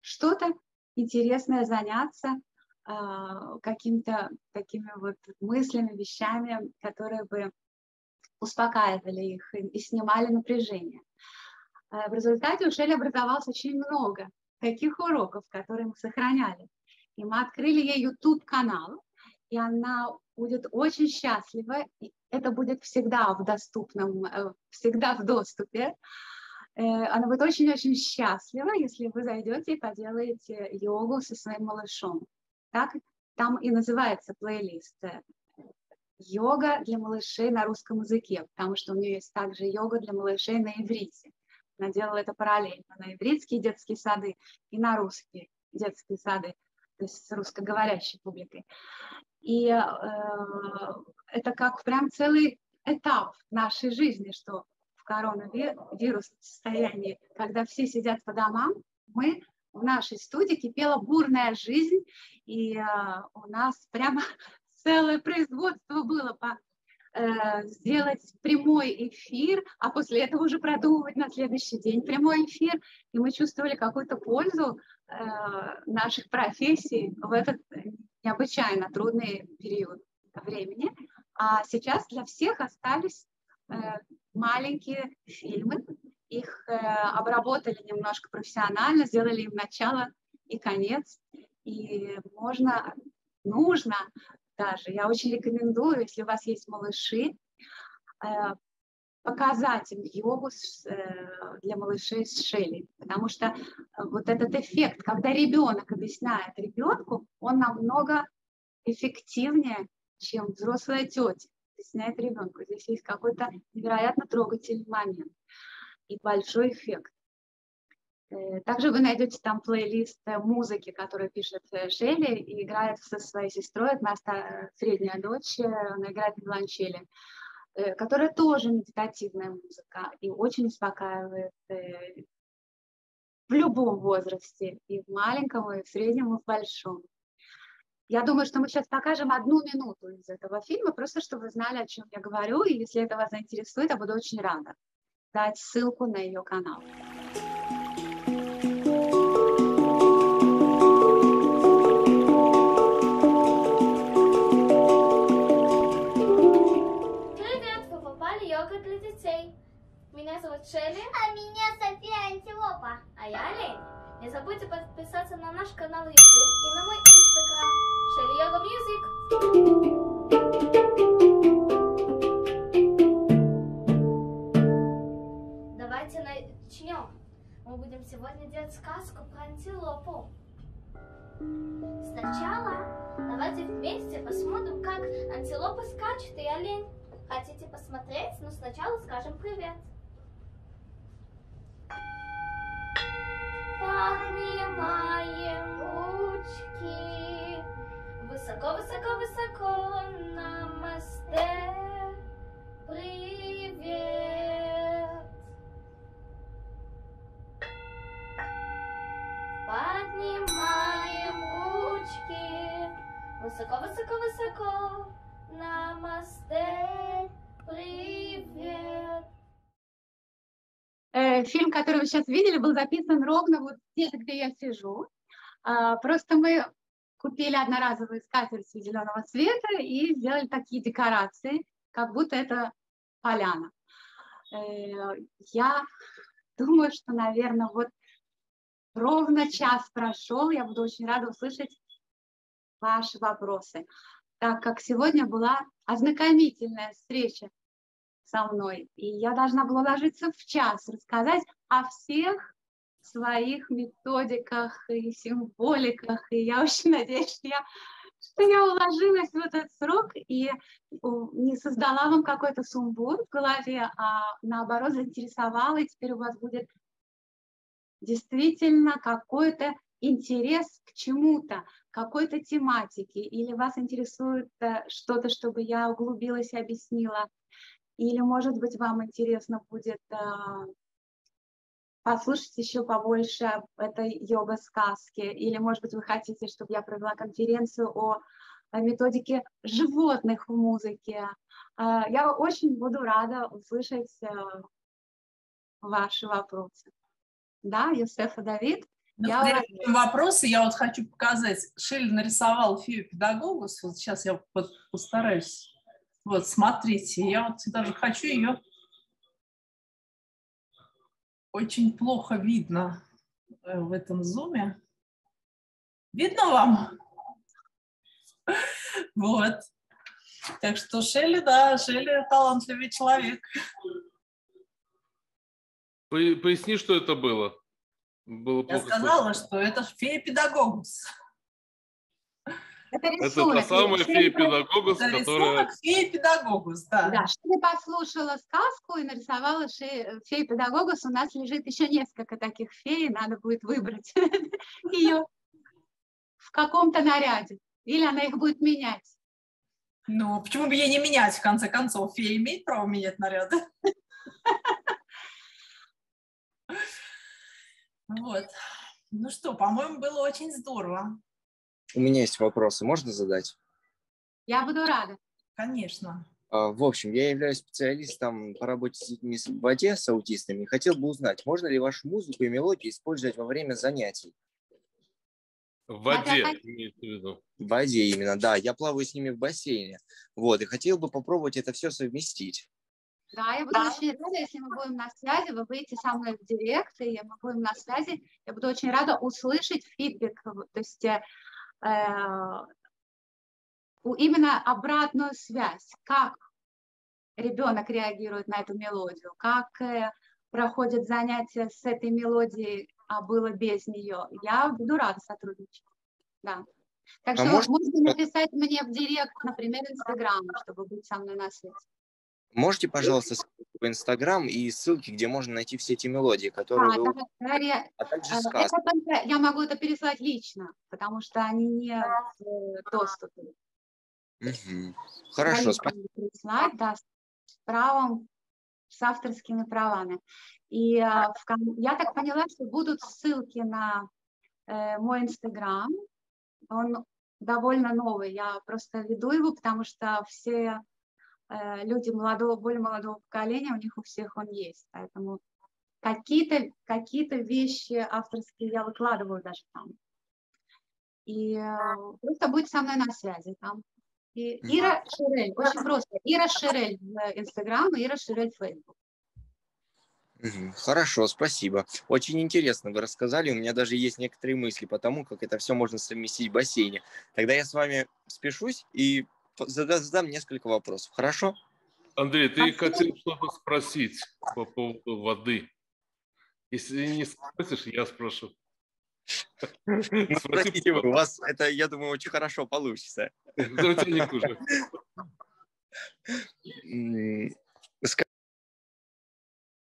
что-то интересное заняться а, какими-то такими вот мыслями, вещами, которые бы успокаивали их и, и снимали напряжение. А В результате у Шелли образовалось очень много таких уроков, которые мы сохраняли. И мы открыли ей YouTube-канал, и она будет очень счастлива. И это будет всегда в доступном, э, всегда в доступе. Э, Она будет очень-очень счастлива, если вы зайдете и поделаете йогу со своим малышом. Так там и называется плейлист э, «Йога для малышей на русском языке», потому что у нее есть также йога для малышей на иврите. Она делала это параллельно на ивритские детские сады и на русские детские сады, то есть с русскоговорящей публикой. И э, это как прям целый этап нашей жизни, что в коронавирус состоянии, когда все сидят по домам, мы в нашей студии кипела бурная жизнь, и э, у нас прямо целое производство было по сделать прямой эфир, а после этого уже продумывать на следующий день прямой эфир. И мы чувствовали какую-то пользу э, наших профессий в этот необычайно трудный период времени. А сейчас для всех остались э, маленькие фильмы. Их э, обработали немножко профессионально, сделали им начало и конец. И можно, нужно даже, я очень рекомендую, если у вас есть малыши, э, показать им йогу для малышей с Шелли, потому что вот этот эффект, когда ребенок объясняет ребенку, он намного эффективнее, чем взрослая тетя объясняет ребенку. Здесь есть какой-то невероятно трогательный момент и большой эффект. Э, также вы найдете там плейлист э, музыки, которую пишет э, Шелли и играет со своей сестрой, одна средняя дочь, она играет на виолончели, которая тоже медитативная музыка и очень успокаивает в любом возрасте, и в маленьком, и в среднем, и в большом. Я думаю, что мы сейчас покажем одну минуту из этого фильма, просто чтобы вы знали, о чем я говорю, и если это вас заинтересует, я буду очень рада дать ссылку на ее канал. Меня зовут Шелли. А меня София Антилопа. А я Лень. Не забудьте подписаться на наш канал YouTube и на мой Instagram Shelly Yoga Music. Давайте начнем. Мы будем сегодня делать сказку про антилопу. Сначала давайте вместе посмотрим, как антилопа скачет и олень. Хотите посмотреть? Но сначала скажем привет. Поднимаем ручки. Высоко-высоко-высоко Намасте Привет. Поднимаем ручки. Высоко-высоко-высоко Намасте Привет. Э, фильм, который вы сейчас видели, был записан ровно вот здесь, где я сижу. А, просто мы купили одноразовую скатерть зеленого цвета и сделали такие декорации, как будто это поляна. Э, я думаю, что, наверное, вот ровно час прошел, я буду очень рада услышать ваши вопросы, так как сегодня была ознакомительная встреча со мной. И я должна была ложиться в час, рассказать о всех своих методиках и символиках. И я очень надеюсь, что я, что я уложилась в этот срок и не создала вам какой-то сумбур в голове, а наоборот заинтересовала, и теперь у вас будет действительно какой-то интерес к чему-то, какой-то тематике, или вас интересует э, что-то, чтобы я углубилась и объяснила или, может быть, вам интересно будет а, послушать еще побольше об этой йога-сказке, или, может быть, вы хотите, чтобы я провела конференцию о, методике животных в музыке. А, я очень буду рада услышать а, ваши вопросы. Да, Юсефа Давид? Ну, я... Вопросы я вот хочу показать. Шелли нарисовал фею педагогус. Вот сейчас я постараюсь вот, смотрите, я вот даже хочу ее... Очень плохо видно э, в этом зуме. Видно вам? Вот. Так что Шелли, да, Шелли талантливый человек. Поясни, что это было. было Я сказала, слышно. что это фея-педагогус. Это рисунок. Это та самая фея-педагогус, которая... Рисунок фея-педагогус, да. Да, чтобы послушала сказку и нарисовала фея-педагогус, у нас лежит еще несколько таких фей, надо будет выбрать ее в каком-то наряде. Или она их будет менять. Ну, почему бы ей не менять, в конце концов? Фея имеет право менять наряды. Вот. Ну что, по-моему, было очень здорово. У меня есть вопросы, можно задать? Я буду рада. Конечно. А, В общем, я являюсь специалистом по работе с детьми в воде, с аутистами. Хотел бы узнать, можно ли вашу музыку и мелодии использовать во время занятий? В воде, имеется в виду. В воде именно, да. Я плаваю с ними в бассейне. Вот, и хотел бы попробовать это все совместить. Да, я буду очень рада, если мы будем на связи, вы выйдете со мной в директ, и мы будем на связи. Я буду очень рада услышать фидбэк, то есть э, именно обратную связь, как ребенок реагирует на эту мелодию, как э, проходят занятия с этой мелодией, а было без нее. Я буду рада сотрудничать. Да. Так А что может- можно написать мне в директ, например, Инстаграм, чтобы быть со мной на связи. Можете, пожалуйста, ссылку в Инстаграм и ссылки, где можно найти все эти мелодии, которые А, вы... да, А также Э, сказки. Это только я могу это переслать лично, потому что они не в э, доступе. Мгм. Хорошо, спасибо. Прислать, да, с правом, с авторскими правами. И э, в кон- я так поняла, что будут ссылки на э, мой Инстаграм. Он довольно новый. Я просто веду его, потому что все люди молодого, более молодого поколения, у них у всех он есть. Поэтому какие-то какие вещи авторские я выкладываю даже там. И э, просто будьте со мной на связи там. И. Ира Ширель, очень просто. Ира Ширель в Инстаграм Ира Ширель в Фейсбук. Хорошо, спасибо. Очень интересно вы рассказали. У меня даже есть некоторые мысли по тому, как это все можно совместить в бассейне. Тогда я с вами спешусь и задам несколько вопросов. Хорошо? Андрей, ты Спасибо. хотел что-то спросить по поводу воды. Если не спросишь, я спрошу. Ну, Спроси, Спросите вы, у вас это, я думаю, очень хорошо получится.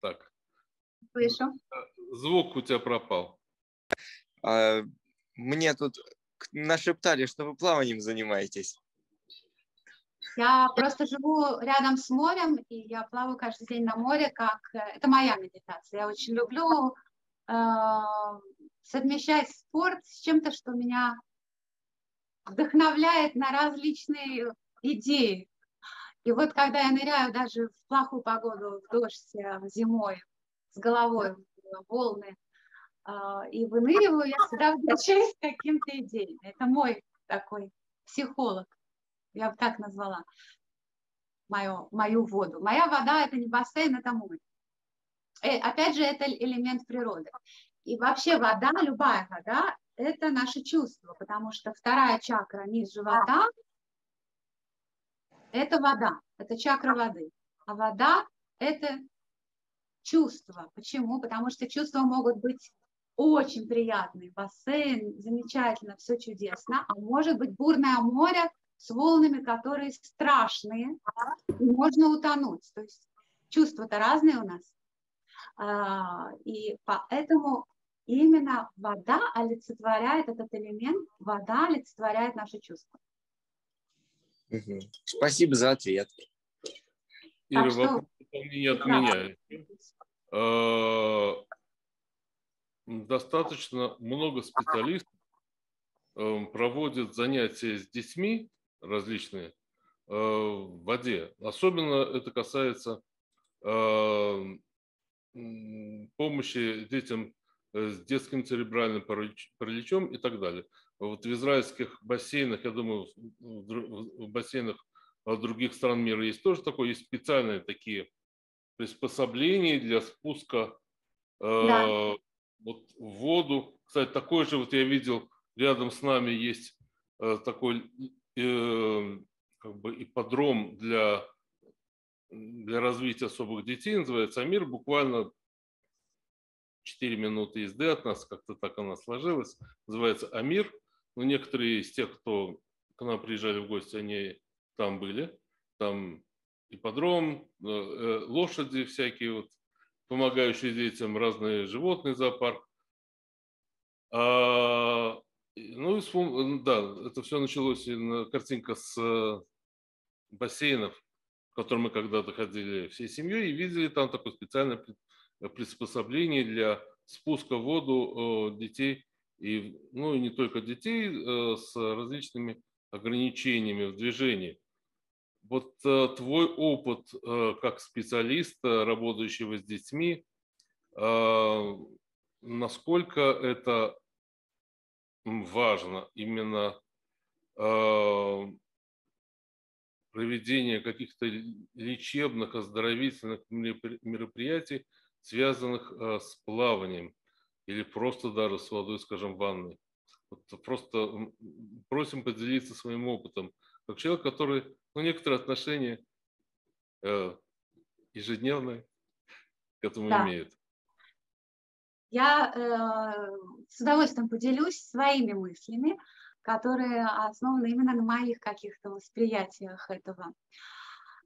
Так, Слышу. звук у тебя пропал. а, Мне тут нашептали, что вы плаванием занимаетесь. Я просто живу рядом с морем, и я плаваю каждый день на море, как э, это моя медитация. Я очень люблю э, совмещать спорт с чем-то, что меня вдохновляет на различные идеи. И вот когда я ныряю даже в плохую погоду, в дождь, э, зимой, с головой в волны, э, и выныриваю, я всегда возвращаюсь к каким-то идеям. Это мой такой психолог. Я бы так назвала мою, мою воду. Моя вода – это не бассейн, это море. Э, опять же, это элемент природы. И вообще вода, любая вода – это наше чувство, потому что вторая чакра низ живота – это вода, это чакра воды. А вода – это чувства. Почему? Потому что чувства могут быть очень приятные. Бассейн, замечательно, все чудесно. А может быть бурное море с волнами, которые страшные, и можно утонуть. То есть чувства-то разные у нас. А, И поэтому именно вода олицетворяет этот элемент, вода олицетворяет наши чувства. Спасибо за ответ. Ира, что- вопрос не от меня. Э, Достаточно много специалистов э, проводят занятия с детьми различные э, в воде. Особенно это касается э, помощи детям э, с детским церебральным паралич- параличом и так далее. Вот в израильских бассейнах, я думаю, в бассейнах других стран мира есть тоже такое, есть специальные такие приспособления для спуска э, Да. вот в воду. Кстати, такой же вот я видел рядом с нами есть э, такой э, как бы ипподром для для развития особых детей, называется Амир, буквально 4 минуты езды от нас, как-то так она сложилась, называется Амир. Но некоторые из тех, кто к нам приезжали в гости, они там были. Там ипподром, э, э, лошади всякие, вот, помогающие детям, разные животные, зоопарк. А, ну, вспом- да, это все началось, картинка с э, бассейнов, в которые мы когда-то ходили всей семьей, и видели там такое специальное э, приспособление для спуска в воду э, детей, и, ну и не только детей, э, с различными ограничениями в движении. вот э, твой опыт э, как специалиста, работающего с детьми, э, насколько это важно именно проведение каких-то лечебных, оздоровительных мероприятий, связанных с плаванием или просто даже с водой, скажем, ванной. Вот просто просим поделиться своим опытом, как человек, который ну, некоторые отношения э, ежедневные к этому да. имеет. Я э, с удовольствием поделюсь своими мыслями, которые основаны именно на моих каких-то восприятиях этого.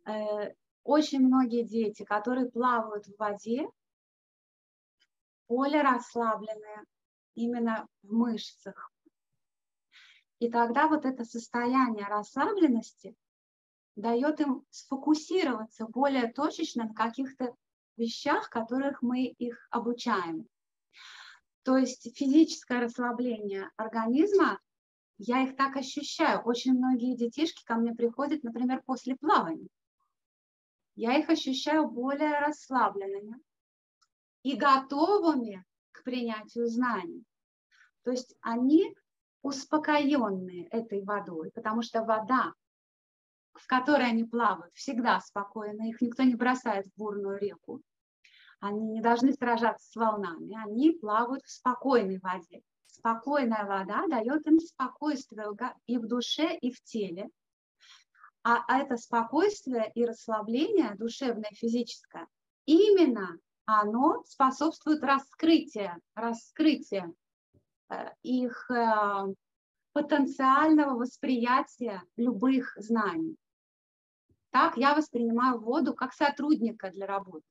Э, очень многие дети, которые плавают в воде, более расслабленные именно в мышцах. И тогда вот это состояние расслабленности дает им сфокусироваться более точечно на каких-то вещах, которых мы их обучаем. То есть физическое расслабление организма, я их так ощущаю. Очень многие детишки ко мне приходят, например, после плавания. Я их ощущаю более расслабленными и готовыми к принятию знаний. То есть они успокоенные этой водой, потому что вода в которой они плавают, всегда спокойно, их никто не бросает в бурную реку. Они не должны сражаться с волнами, они плавают в спокойной воде. Спокойная вода дает им спокойствие и в душе, и в теле. А это спокойствие и расслабление душевное, физическое, именно оно способствует раскрытию, раскрытию э, их э, потенциального восприятия любых знаний. Так я воспринимаю воду как сотрудника для работы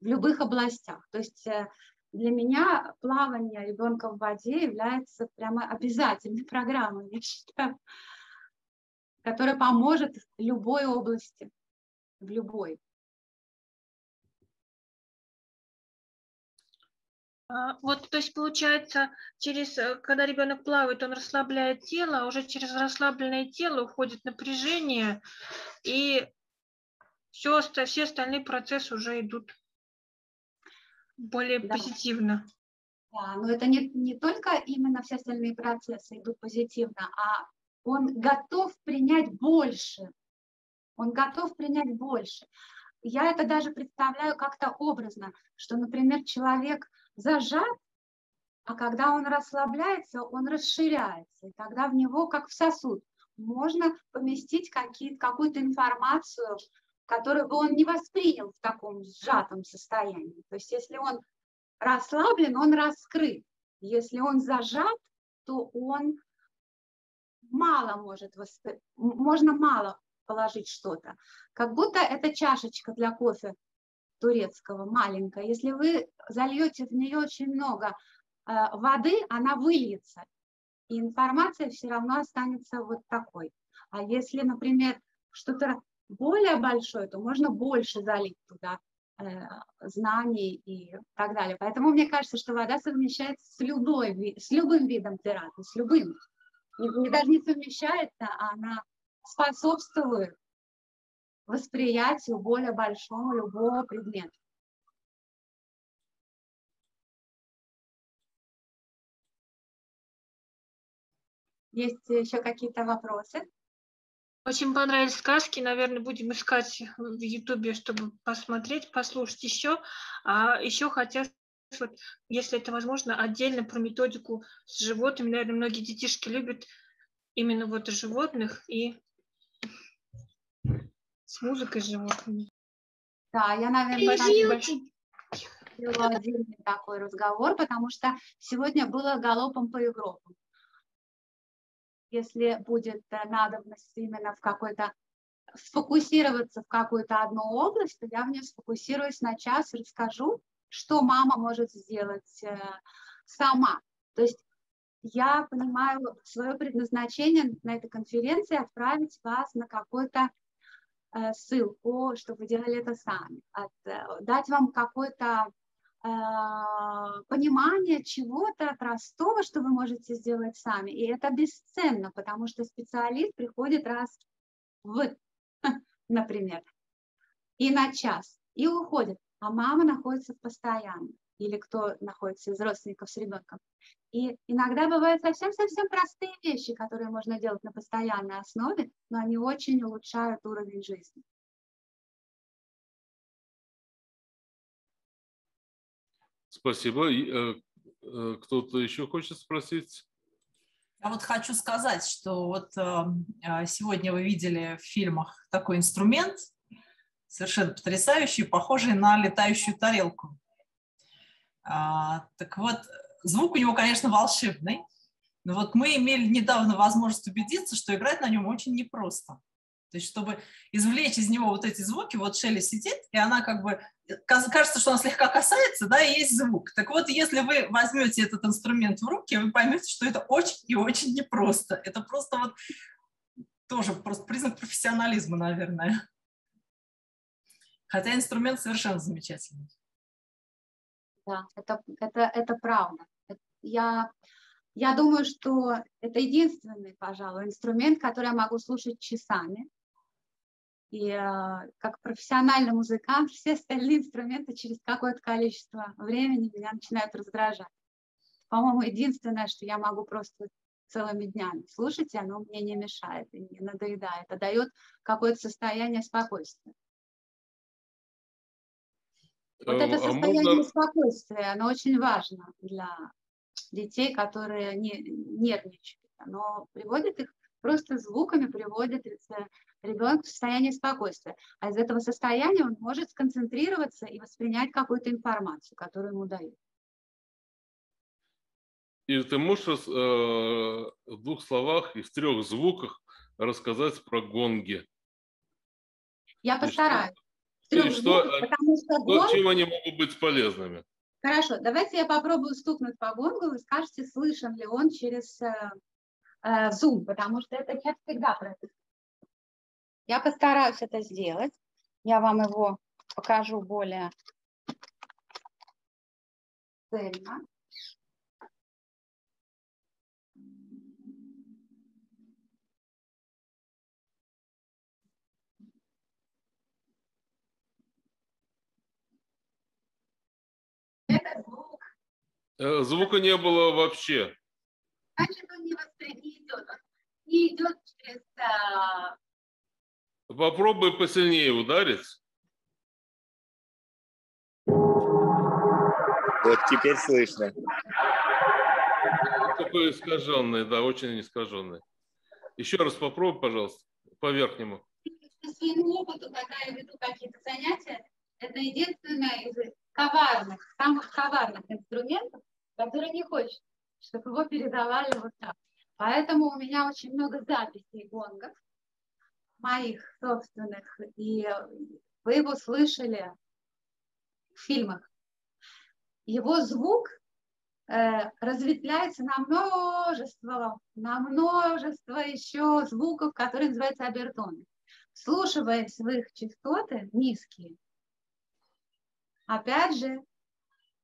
в любых областях. То есть э, для меня плавание ребенка в воде является прямо обязательной программой, я считаю, которая поможет в любой области, в любой. А, вот, то есть получается, через, э, когда ребенок плавает, он расслабляет тело, а уже через расслабленное тело уходит напряжение, и все, все остальные процессы уже идут более да. позитивно. Да, но это не, не только именно все остальные процессы идут позитивно, а он готов принять больше. Он готов принять больше. Я это даже представляю как-то образно, что, например, человек зажат, а когда он расслабляется, он расширяется, и тогда в него, как в сосуд, можно поместить какую-то информацию, которую бы он не воспринял в таком сжатом состоянии. То есть если он расслаблен, он раскрыт. Если он зажат, то он мало может воспри... можно мало положить что-то. Как будто это чашечка для кофе турецкого, маленькая, если вы зальете в нее очень много э, воды, она выльется, и информация все равно останется вот такой. А если, например, что-то более большое, то можно больше залить туда э, знаний и так далее. Поэтому мне кажется, что вода совмещается с, любой, с любым видом терапии, с любым. Не, не даже не совмещается, а она способствует восприятию более большому любого предмета. Есть еще какие-то вопросы? Очень понравились сказки. Наверное, будем искать в Ютубе, чтобы посмотреть, послушать еще. А еще хотел, вот, если это возможно, отдельно про методику с животными. Наверное, многие детишки любят именно вот животных и с музыкой животными. Да, я, наверное, сделала отдельный такой разговор, потому что сегодня было галопом по Европам. Если будет э, надобность именно в какой-то сфокусироваться в какую-то одну область, то я в ней сфокусируюсь на час, расскажу, что мама может сделать э, сама. То есть я понимаю свое предназначение на этой конференции отправить вас на какой-то Э, ссылку, чтобы вы делали это сами, дать вам какое-то э, понимание чего-то простого, что вы можете сделать сами. И это бесценно, потому что специалист приходит раз в, например, и на час, и уходит, а мама находится постоянно, или кто находится из родственников с ребенком. И иногда бывают совсем-совсем простые вещи, которые можно делать на постоянной основе, но они очень улучшают уровень жизни. Спасибо. Э, э, кто-то еще хочет спросить? Я вот хочу сказать, что вот эм, а, сегодня вы видели в фильмах такой инструмент, совершенно потрясающий, похожий на летающую тарелку. А, так вот, звук у него, конечно, волшебный, но вот мы имели недавно возможность убедиться, что играть на нем очень непросто. То есть, чтобы извлечь из него вот эти звуки, вот Шелли сидит, и она как бы, кажется, что она слегка касается, да, и есть звук. Так вот, если вы возьмете этот инструмент в руки, вы поймете, что это очень и очень непросто. Это просто вот тоже просто признак профессионализма, наверное. Хотя инструмент совершенно замечательный. Да, это, это, это правда. Я, я думаю, что это единственный, пожалуй, инструмент, который я могу слушать часами. И э, как профессиональный музыкант все остальные инструменты через какое-то количество времени меня начинают раздражать. По-моему, единственное, что я могу просто целыми днями слушать, и оно мне не мешает и не надоедает, а дает какое-то состояние спокойствия. Вот это а состояние можно... спокойствия, оно очень важно для детей, которые не, нервничают. Оно приводит их просто звуками, приводит ребенка в состояние спокойствия. А из этого состояния он может сконцентрироваться и воспринять какую-то информацию, которую ему дают. И ты можешь э, в двух словах и в трех звуках рассказать про гонги? Я постараюсь. И что, звуках, потому что, что гонг... чем они могут быть полезными? Хорошо, давайте я попробую стукнуть по гонгу, вы скажете, слышен ли он через э, э, Zoom, потому что это не всегда происходит. Я постараюсь это сделать. Я вам его покажу более цельно. Это звук. Э, звука не было вообще. Значит, он не, не идет. Он не идет через а, Попробуй посильнее ударить. Вот теперь слышно. Такой искаженный, да, очень искаженный. Еще раз попробуй, пожалуйста, по верхнему. По своему опыту, когда я веду какие-то занятия, это единственное из коварных, самых коварных инструментов, который не хочет, чтобы его передавали вот так. Поэтому у меня очень много записей гонгов, моих собственных, и вы его слышали в фильмах. Его звук э, разветвляется на множество, на множество еще звуков, которые называются обертоны. Вслушиваясь в их частоты низкие, опять же,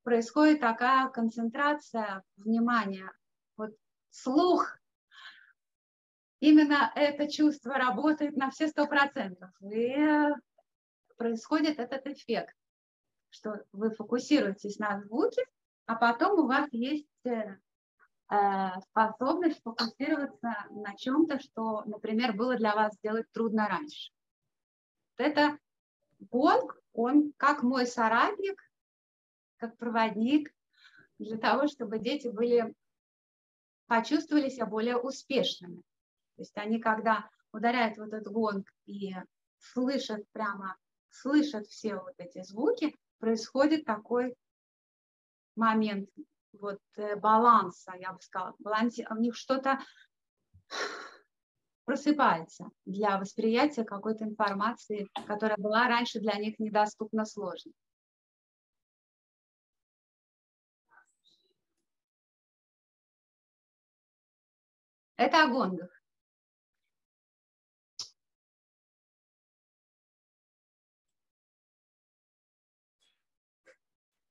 происходит такая концентрация внимания. Вот слух именно это чувство работает на все сто процентов. И происходит этот эффект, что вы фокусируетесь на звуке, а потом у вас есть э, способность фокусироваться на чем-то, что, например, было для вас сделать трудно раньше. Это гонг, он как мой соратник, как проводник, для того, чтобы дети были, почувствовали себя более успешными. То есть они, когда ударяют вот этот гонг и слышат прямо, слышат все вот эти звуки, происходит такой момент вот э, баланса, я бы сказала, балансе, у них что-то просыпается для восприятия какой-то информации, которая была раньше для них недоступна сложно. Это о гонгах.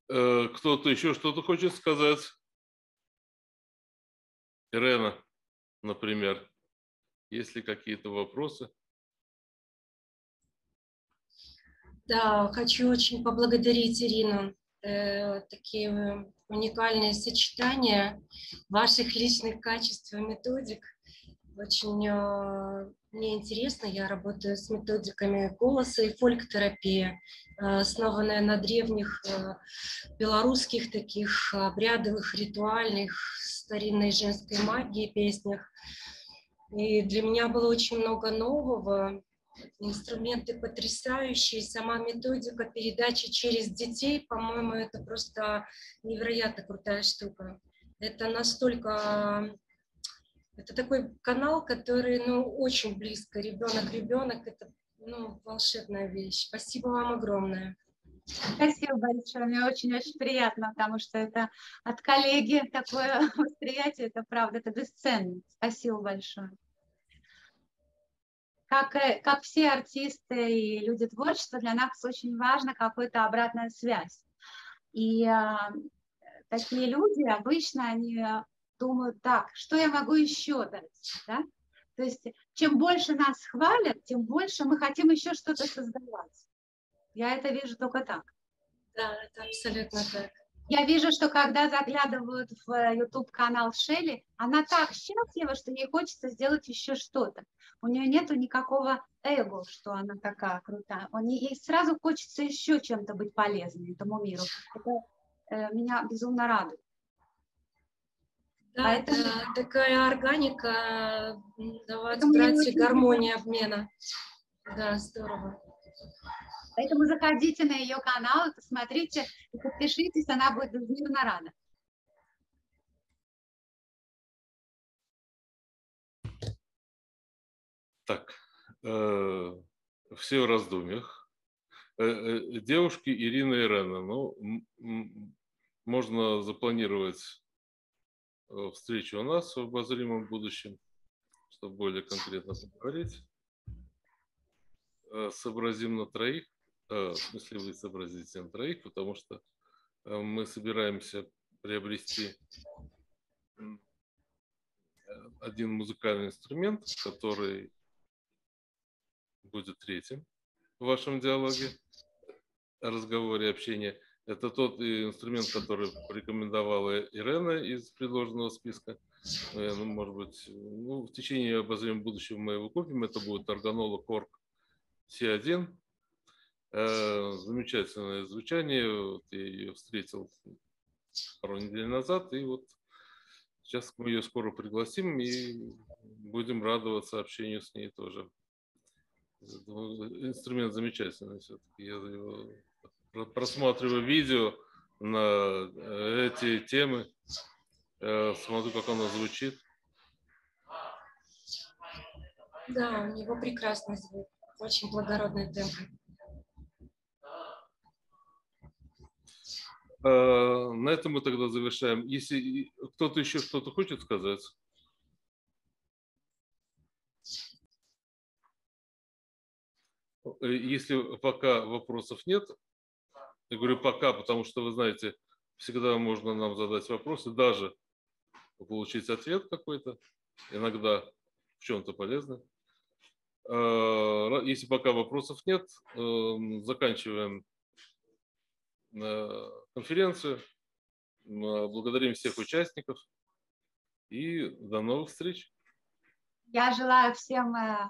Э, кто-то еще что-то хочет сказать? Ирена, например, есть ли какие-то вопросы? Да, хочу очень поблагодарить Ирину. Э, такие уникальные сочетания ваших личных качеств и методик. Очень э, мне интересно, я работаю с методиками голоса и фольк-терапии, э, основанная на древних э, белорусских таких обрядовых, ритуальных, старинной женской магии песнях. И для меня было очень много нового, инструменты потрясающие, сама методика передачи через детей, по-моему, это просто невероятно крутая штука. Это настолько это такой канал, который, ну, очень близко. Ребенок-ребенок, это, ну, волшебная вещь. Спасибо вам огромное. Спасибо большое, мне очень-очень приятно, потому что это от коллеги такое восприятие, это правда, это бесценно. Спасибо большое. Как, э, как все артисты и люди творчества, для нас очень важна какая-то обратная связь. И э, такие люди обычно, они думают, так, что я могу еще дать, да? То есть чем больше нас хвалят, тем больше мы хотим еще что-то создавать. Я это вижу только так. Да, это абсолютно так. Я вижу, что когда заглядывают в э, YouTube-канал Шелли, она так счастлива, что ей хочется сделать еще что-то. У нее нету никакого эго, что она такая крутая. Нее, ей сразу хочется еще чем-то быть полезной этому миру. Это э, меня безумно радует. Да, Поэтому... это такая органика, давайте брать гармония обмена. Да, здорово. Поэтому заходите на ее канал, посмотрите и подпишитесь, она будет безмерно рада. Так, э, все в раздумьях. Э, э, девушки Ирина и Рена, ну, можно запланировать Э, встречу у нас в обозримом будущем, чтобы более конкретно поговорить. Э, сообразим на троих, э, в смысле вы сообразите на троих, потому что мы собираемся приобрести один музыкальный инструмент, который будет третьим в вашем диалоге, разговоре, общении. Это тот инструмент, который порекомендовала Ирена из предложенного списка. Э, ну, может быть, ну, в течение обозримого будущего мы его купим. Это будет Арганола Корк C1. Э, замечательное звучание. Вот я ее встретил пару недель назад. И вот сейчас мы ее скоро пригласим и будем радоваться общению с ней тоже. Инструмент замечательный все-таки. Я его просматриваю видео на э, эти темы, э, смотрю, как оно звучит. Да, у него прекрасный звук, очень благородный темп. Э, на этом мы тогда завершаем. Если кто-то еще что-то хочет сказать. Если пока вопросов нет, я говорю пока, потому что, вы знаете, всегда можно нам задать вопросы, даже получить ответ какой-то, иногда в чем-то полезно. А, если пока вопросов нет, эм, заканчиваем э, конференцию. Благодарим всех участников и до новых встреч. Я желаю всем э,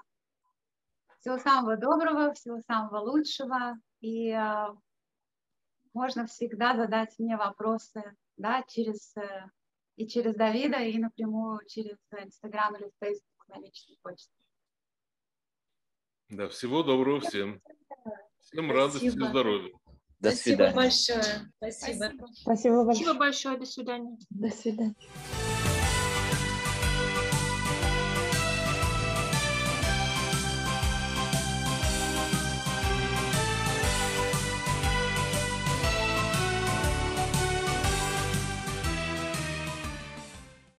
всего самого доброго, всего самого лучшего и э, можно всегда задать мне вопросы, да, через э, и через Давида, и напрямую через Инстаграм или Фейсбук на личной почте. Да, всего доброго всем. Всем радости и здоровья. До Спасибо свидания. большое. Спасибо. Спасибо. Спасибо большое. До свидания. До свидания.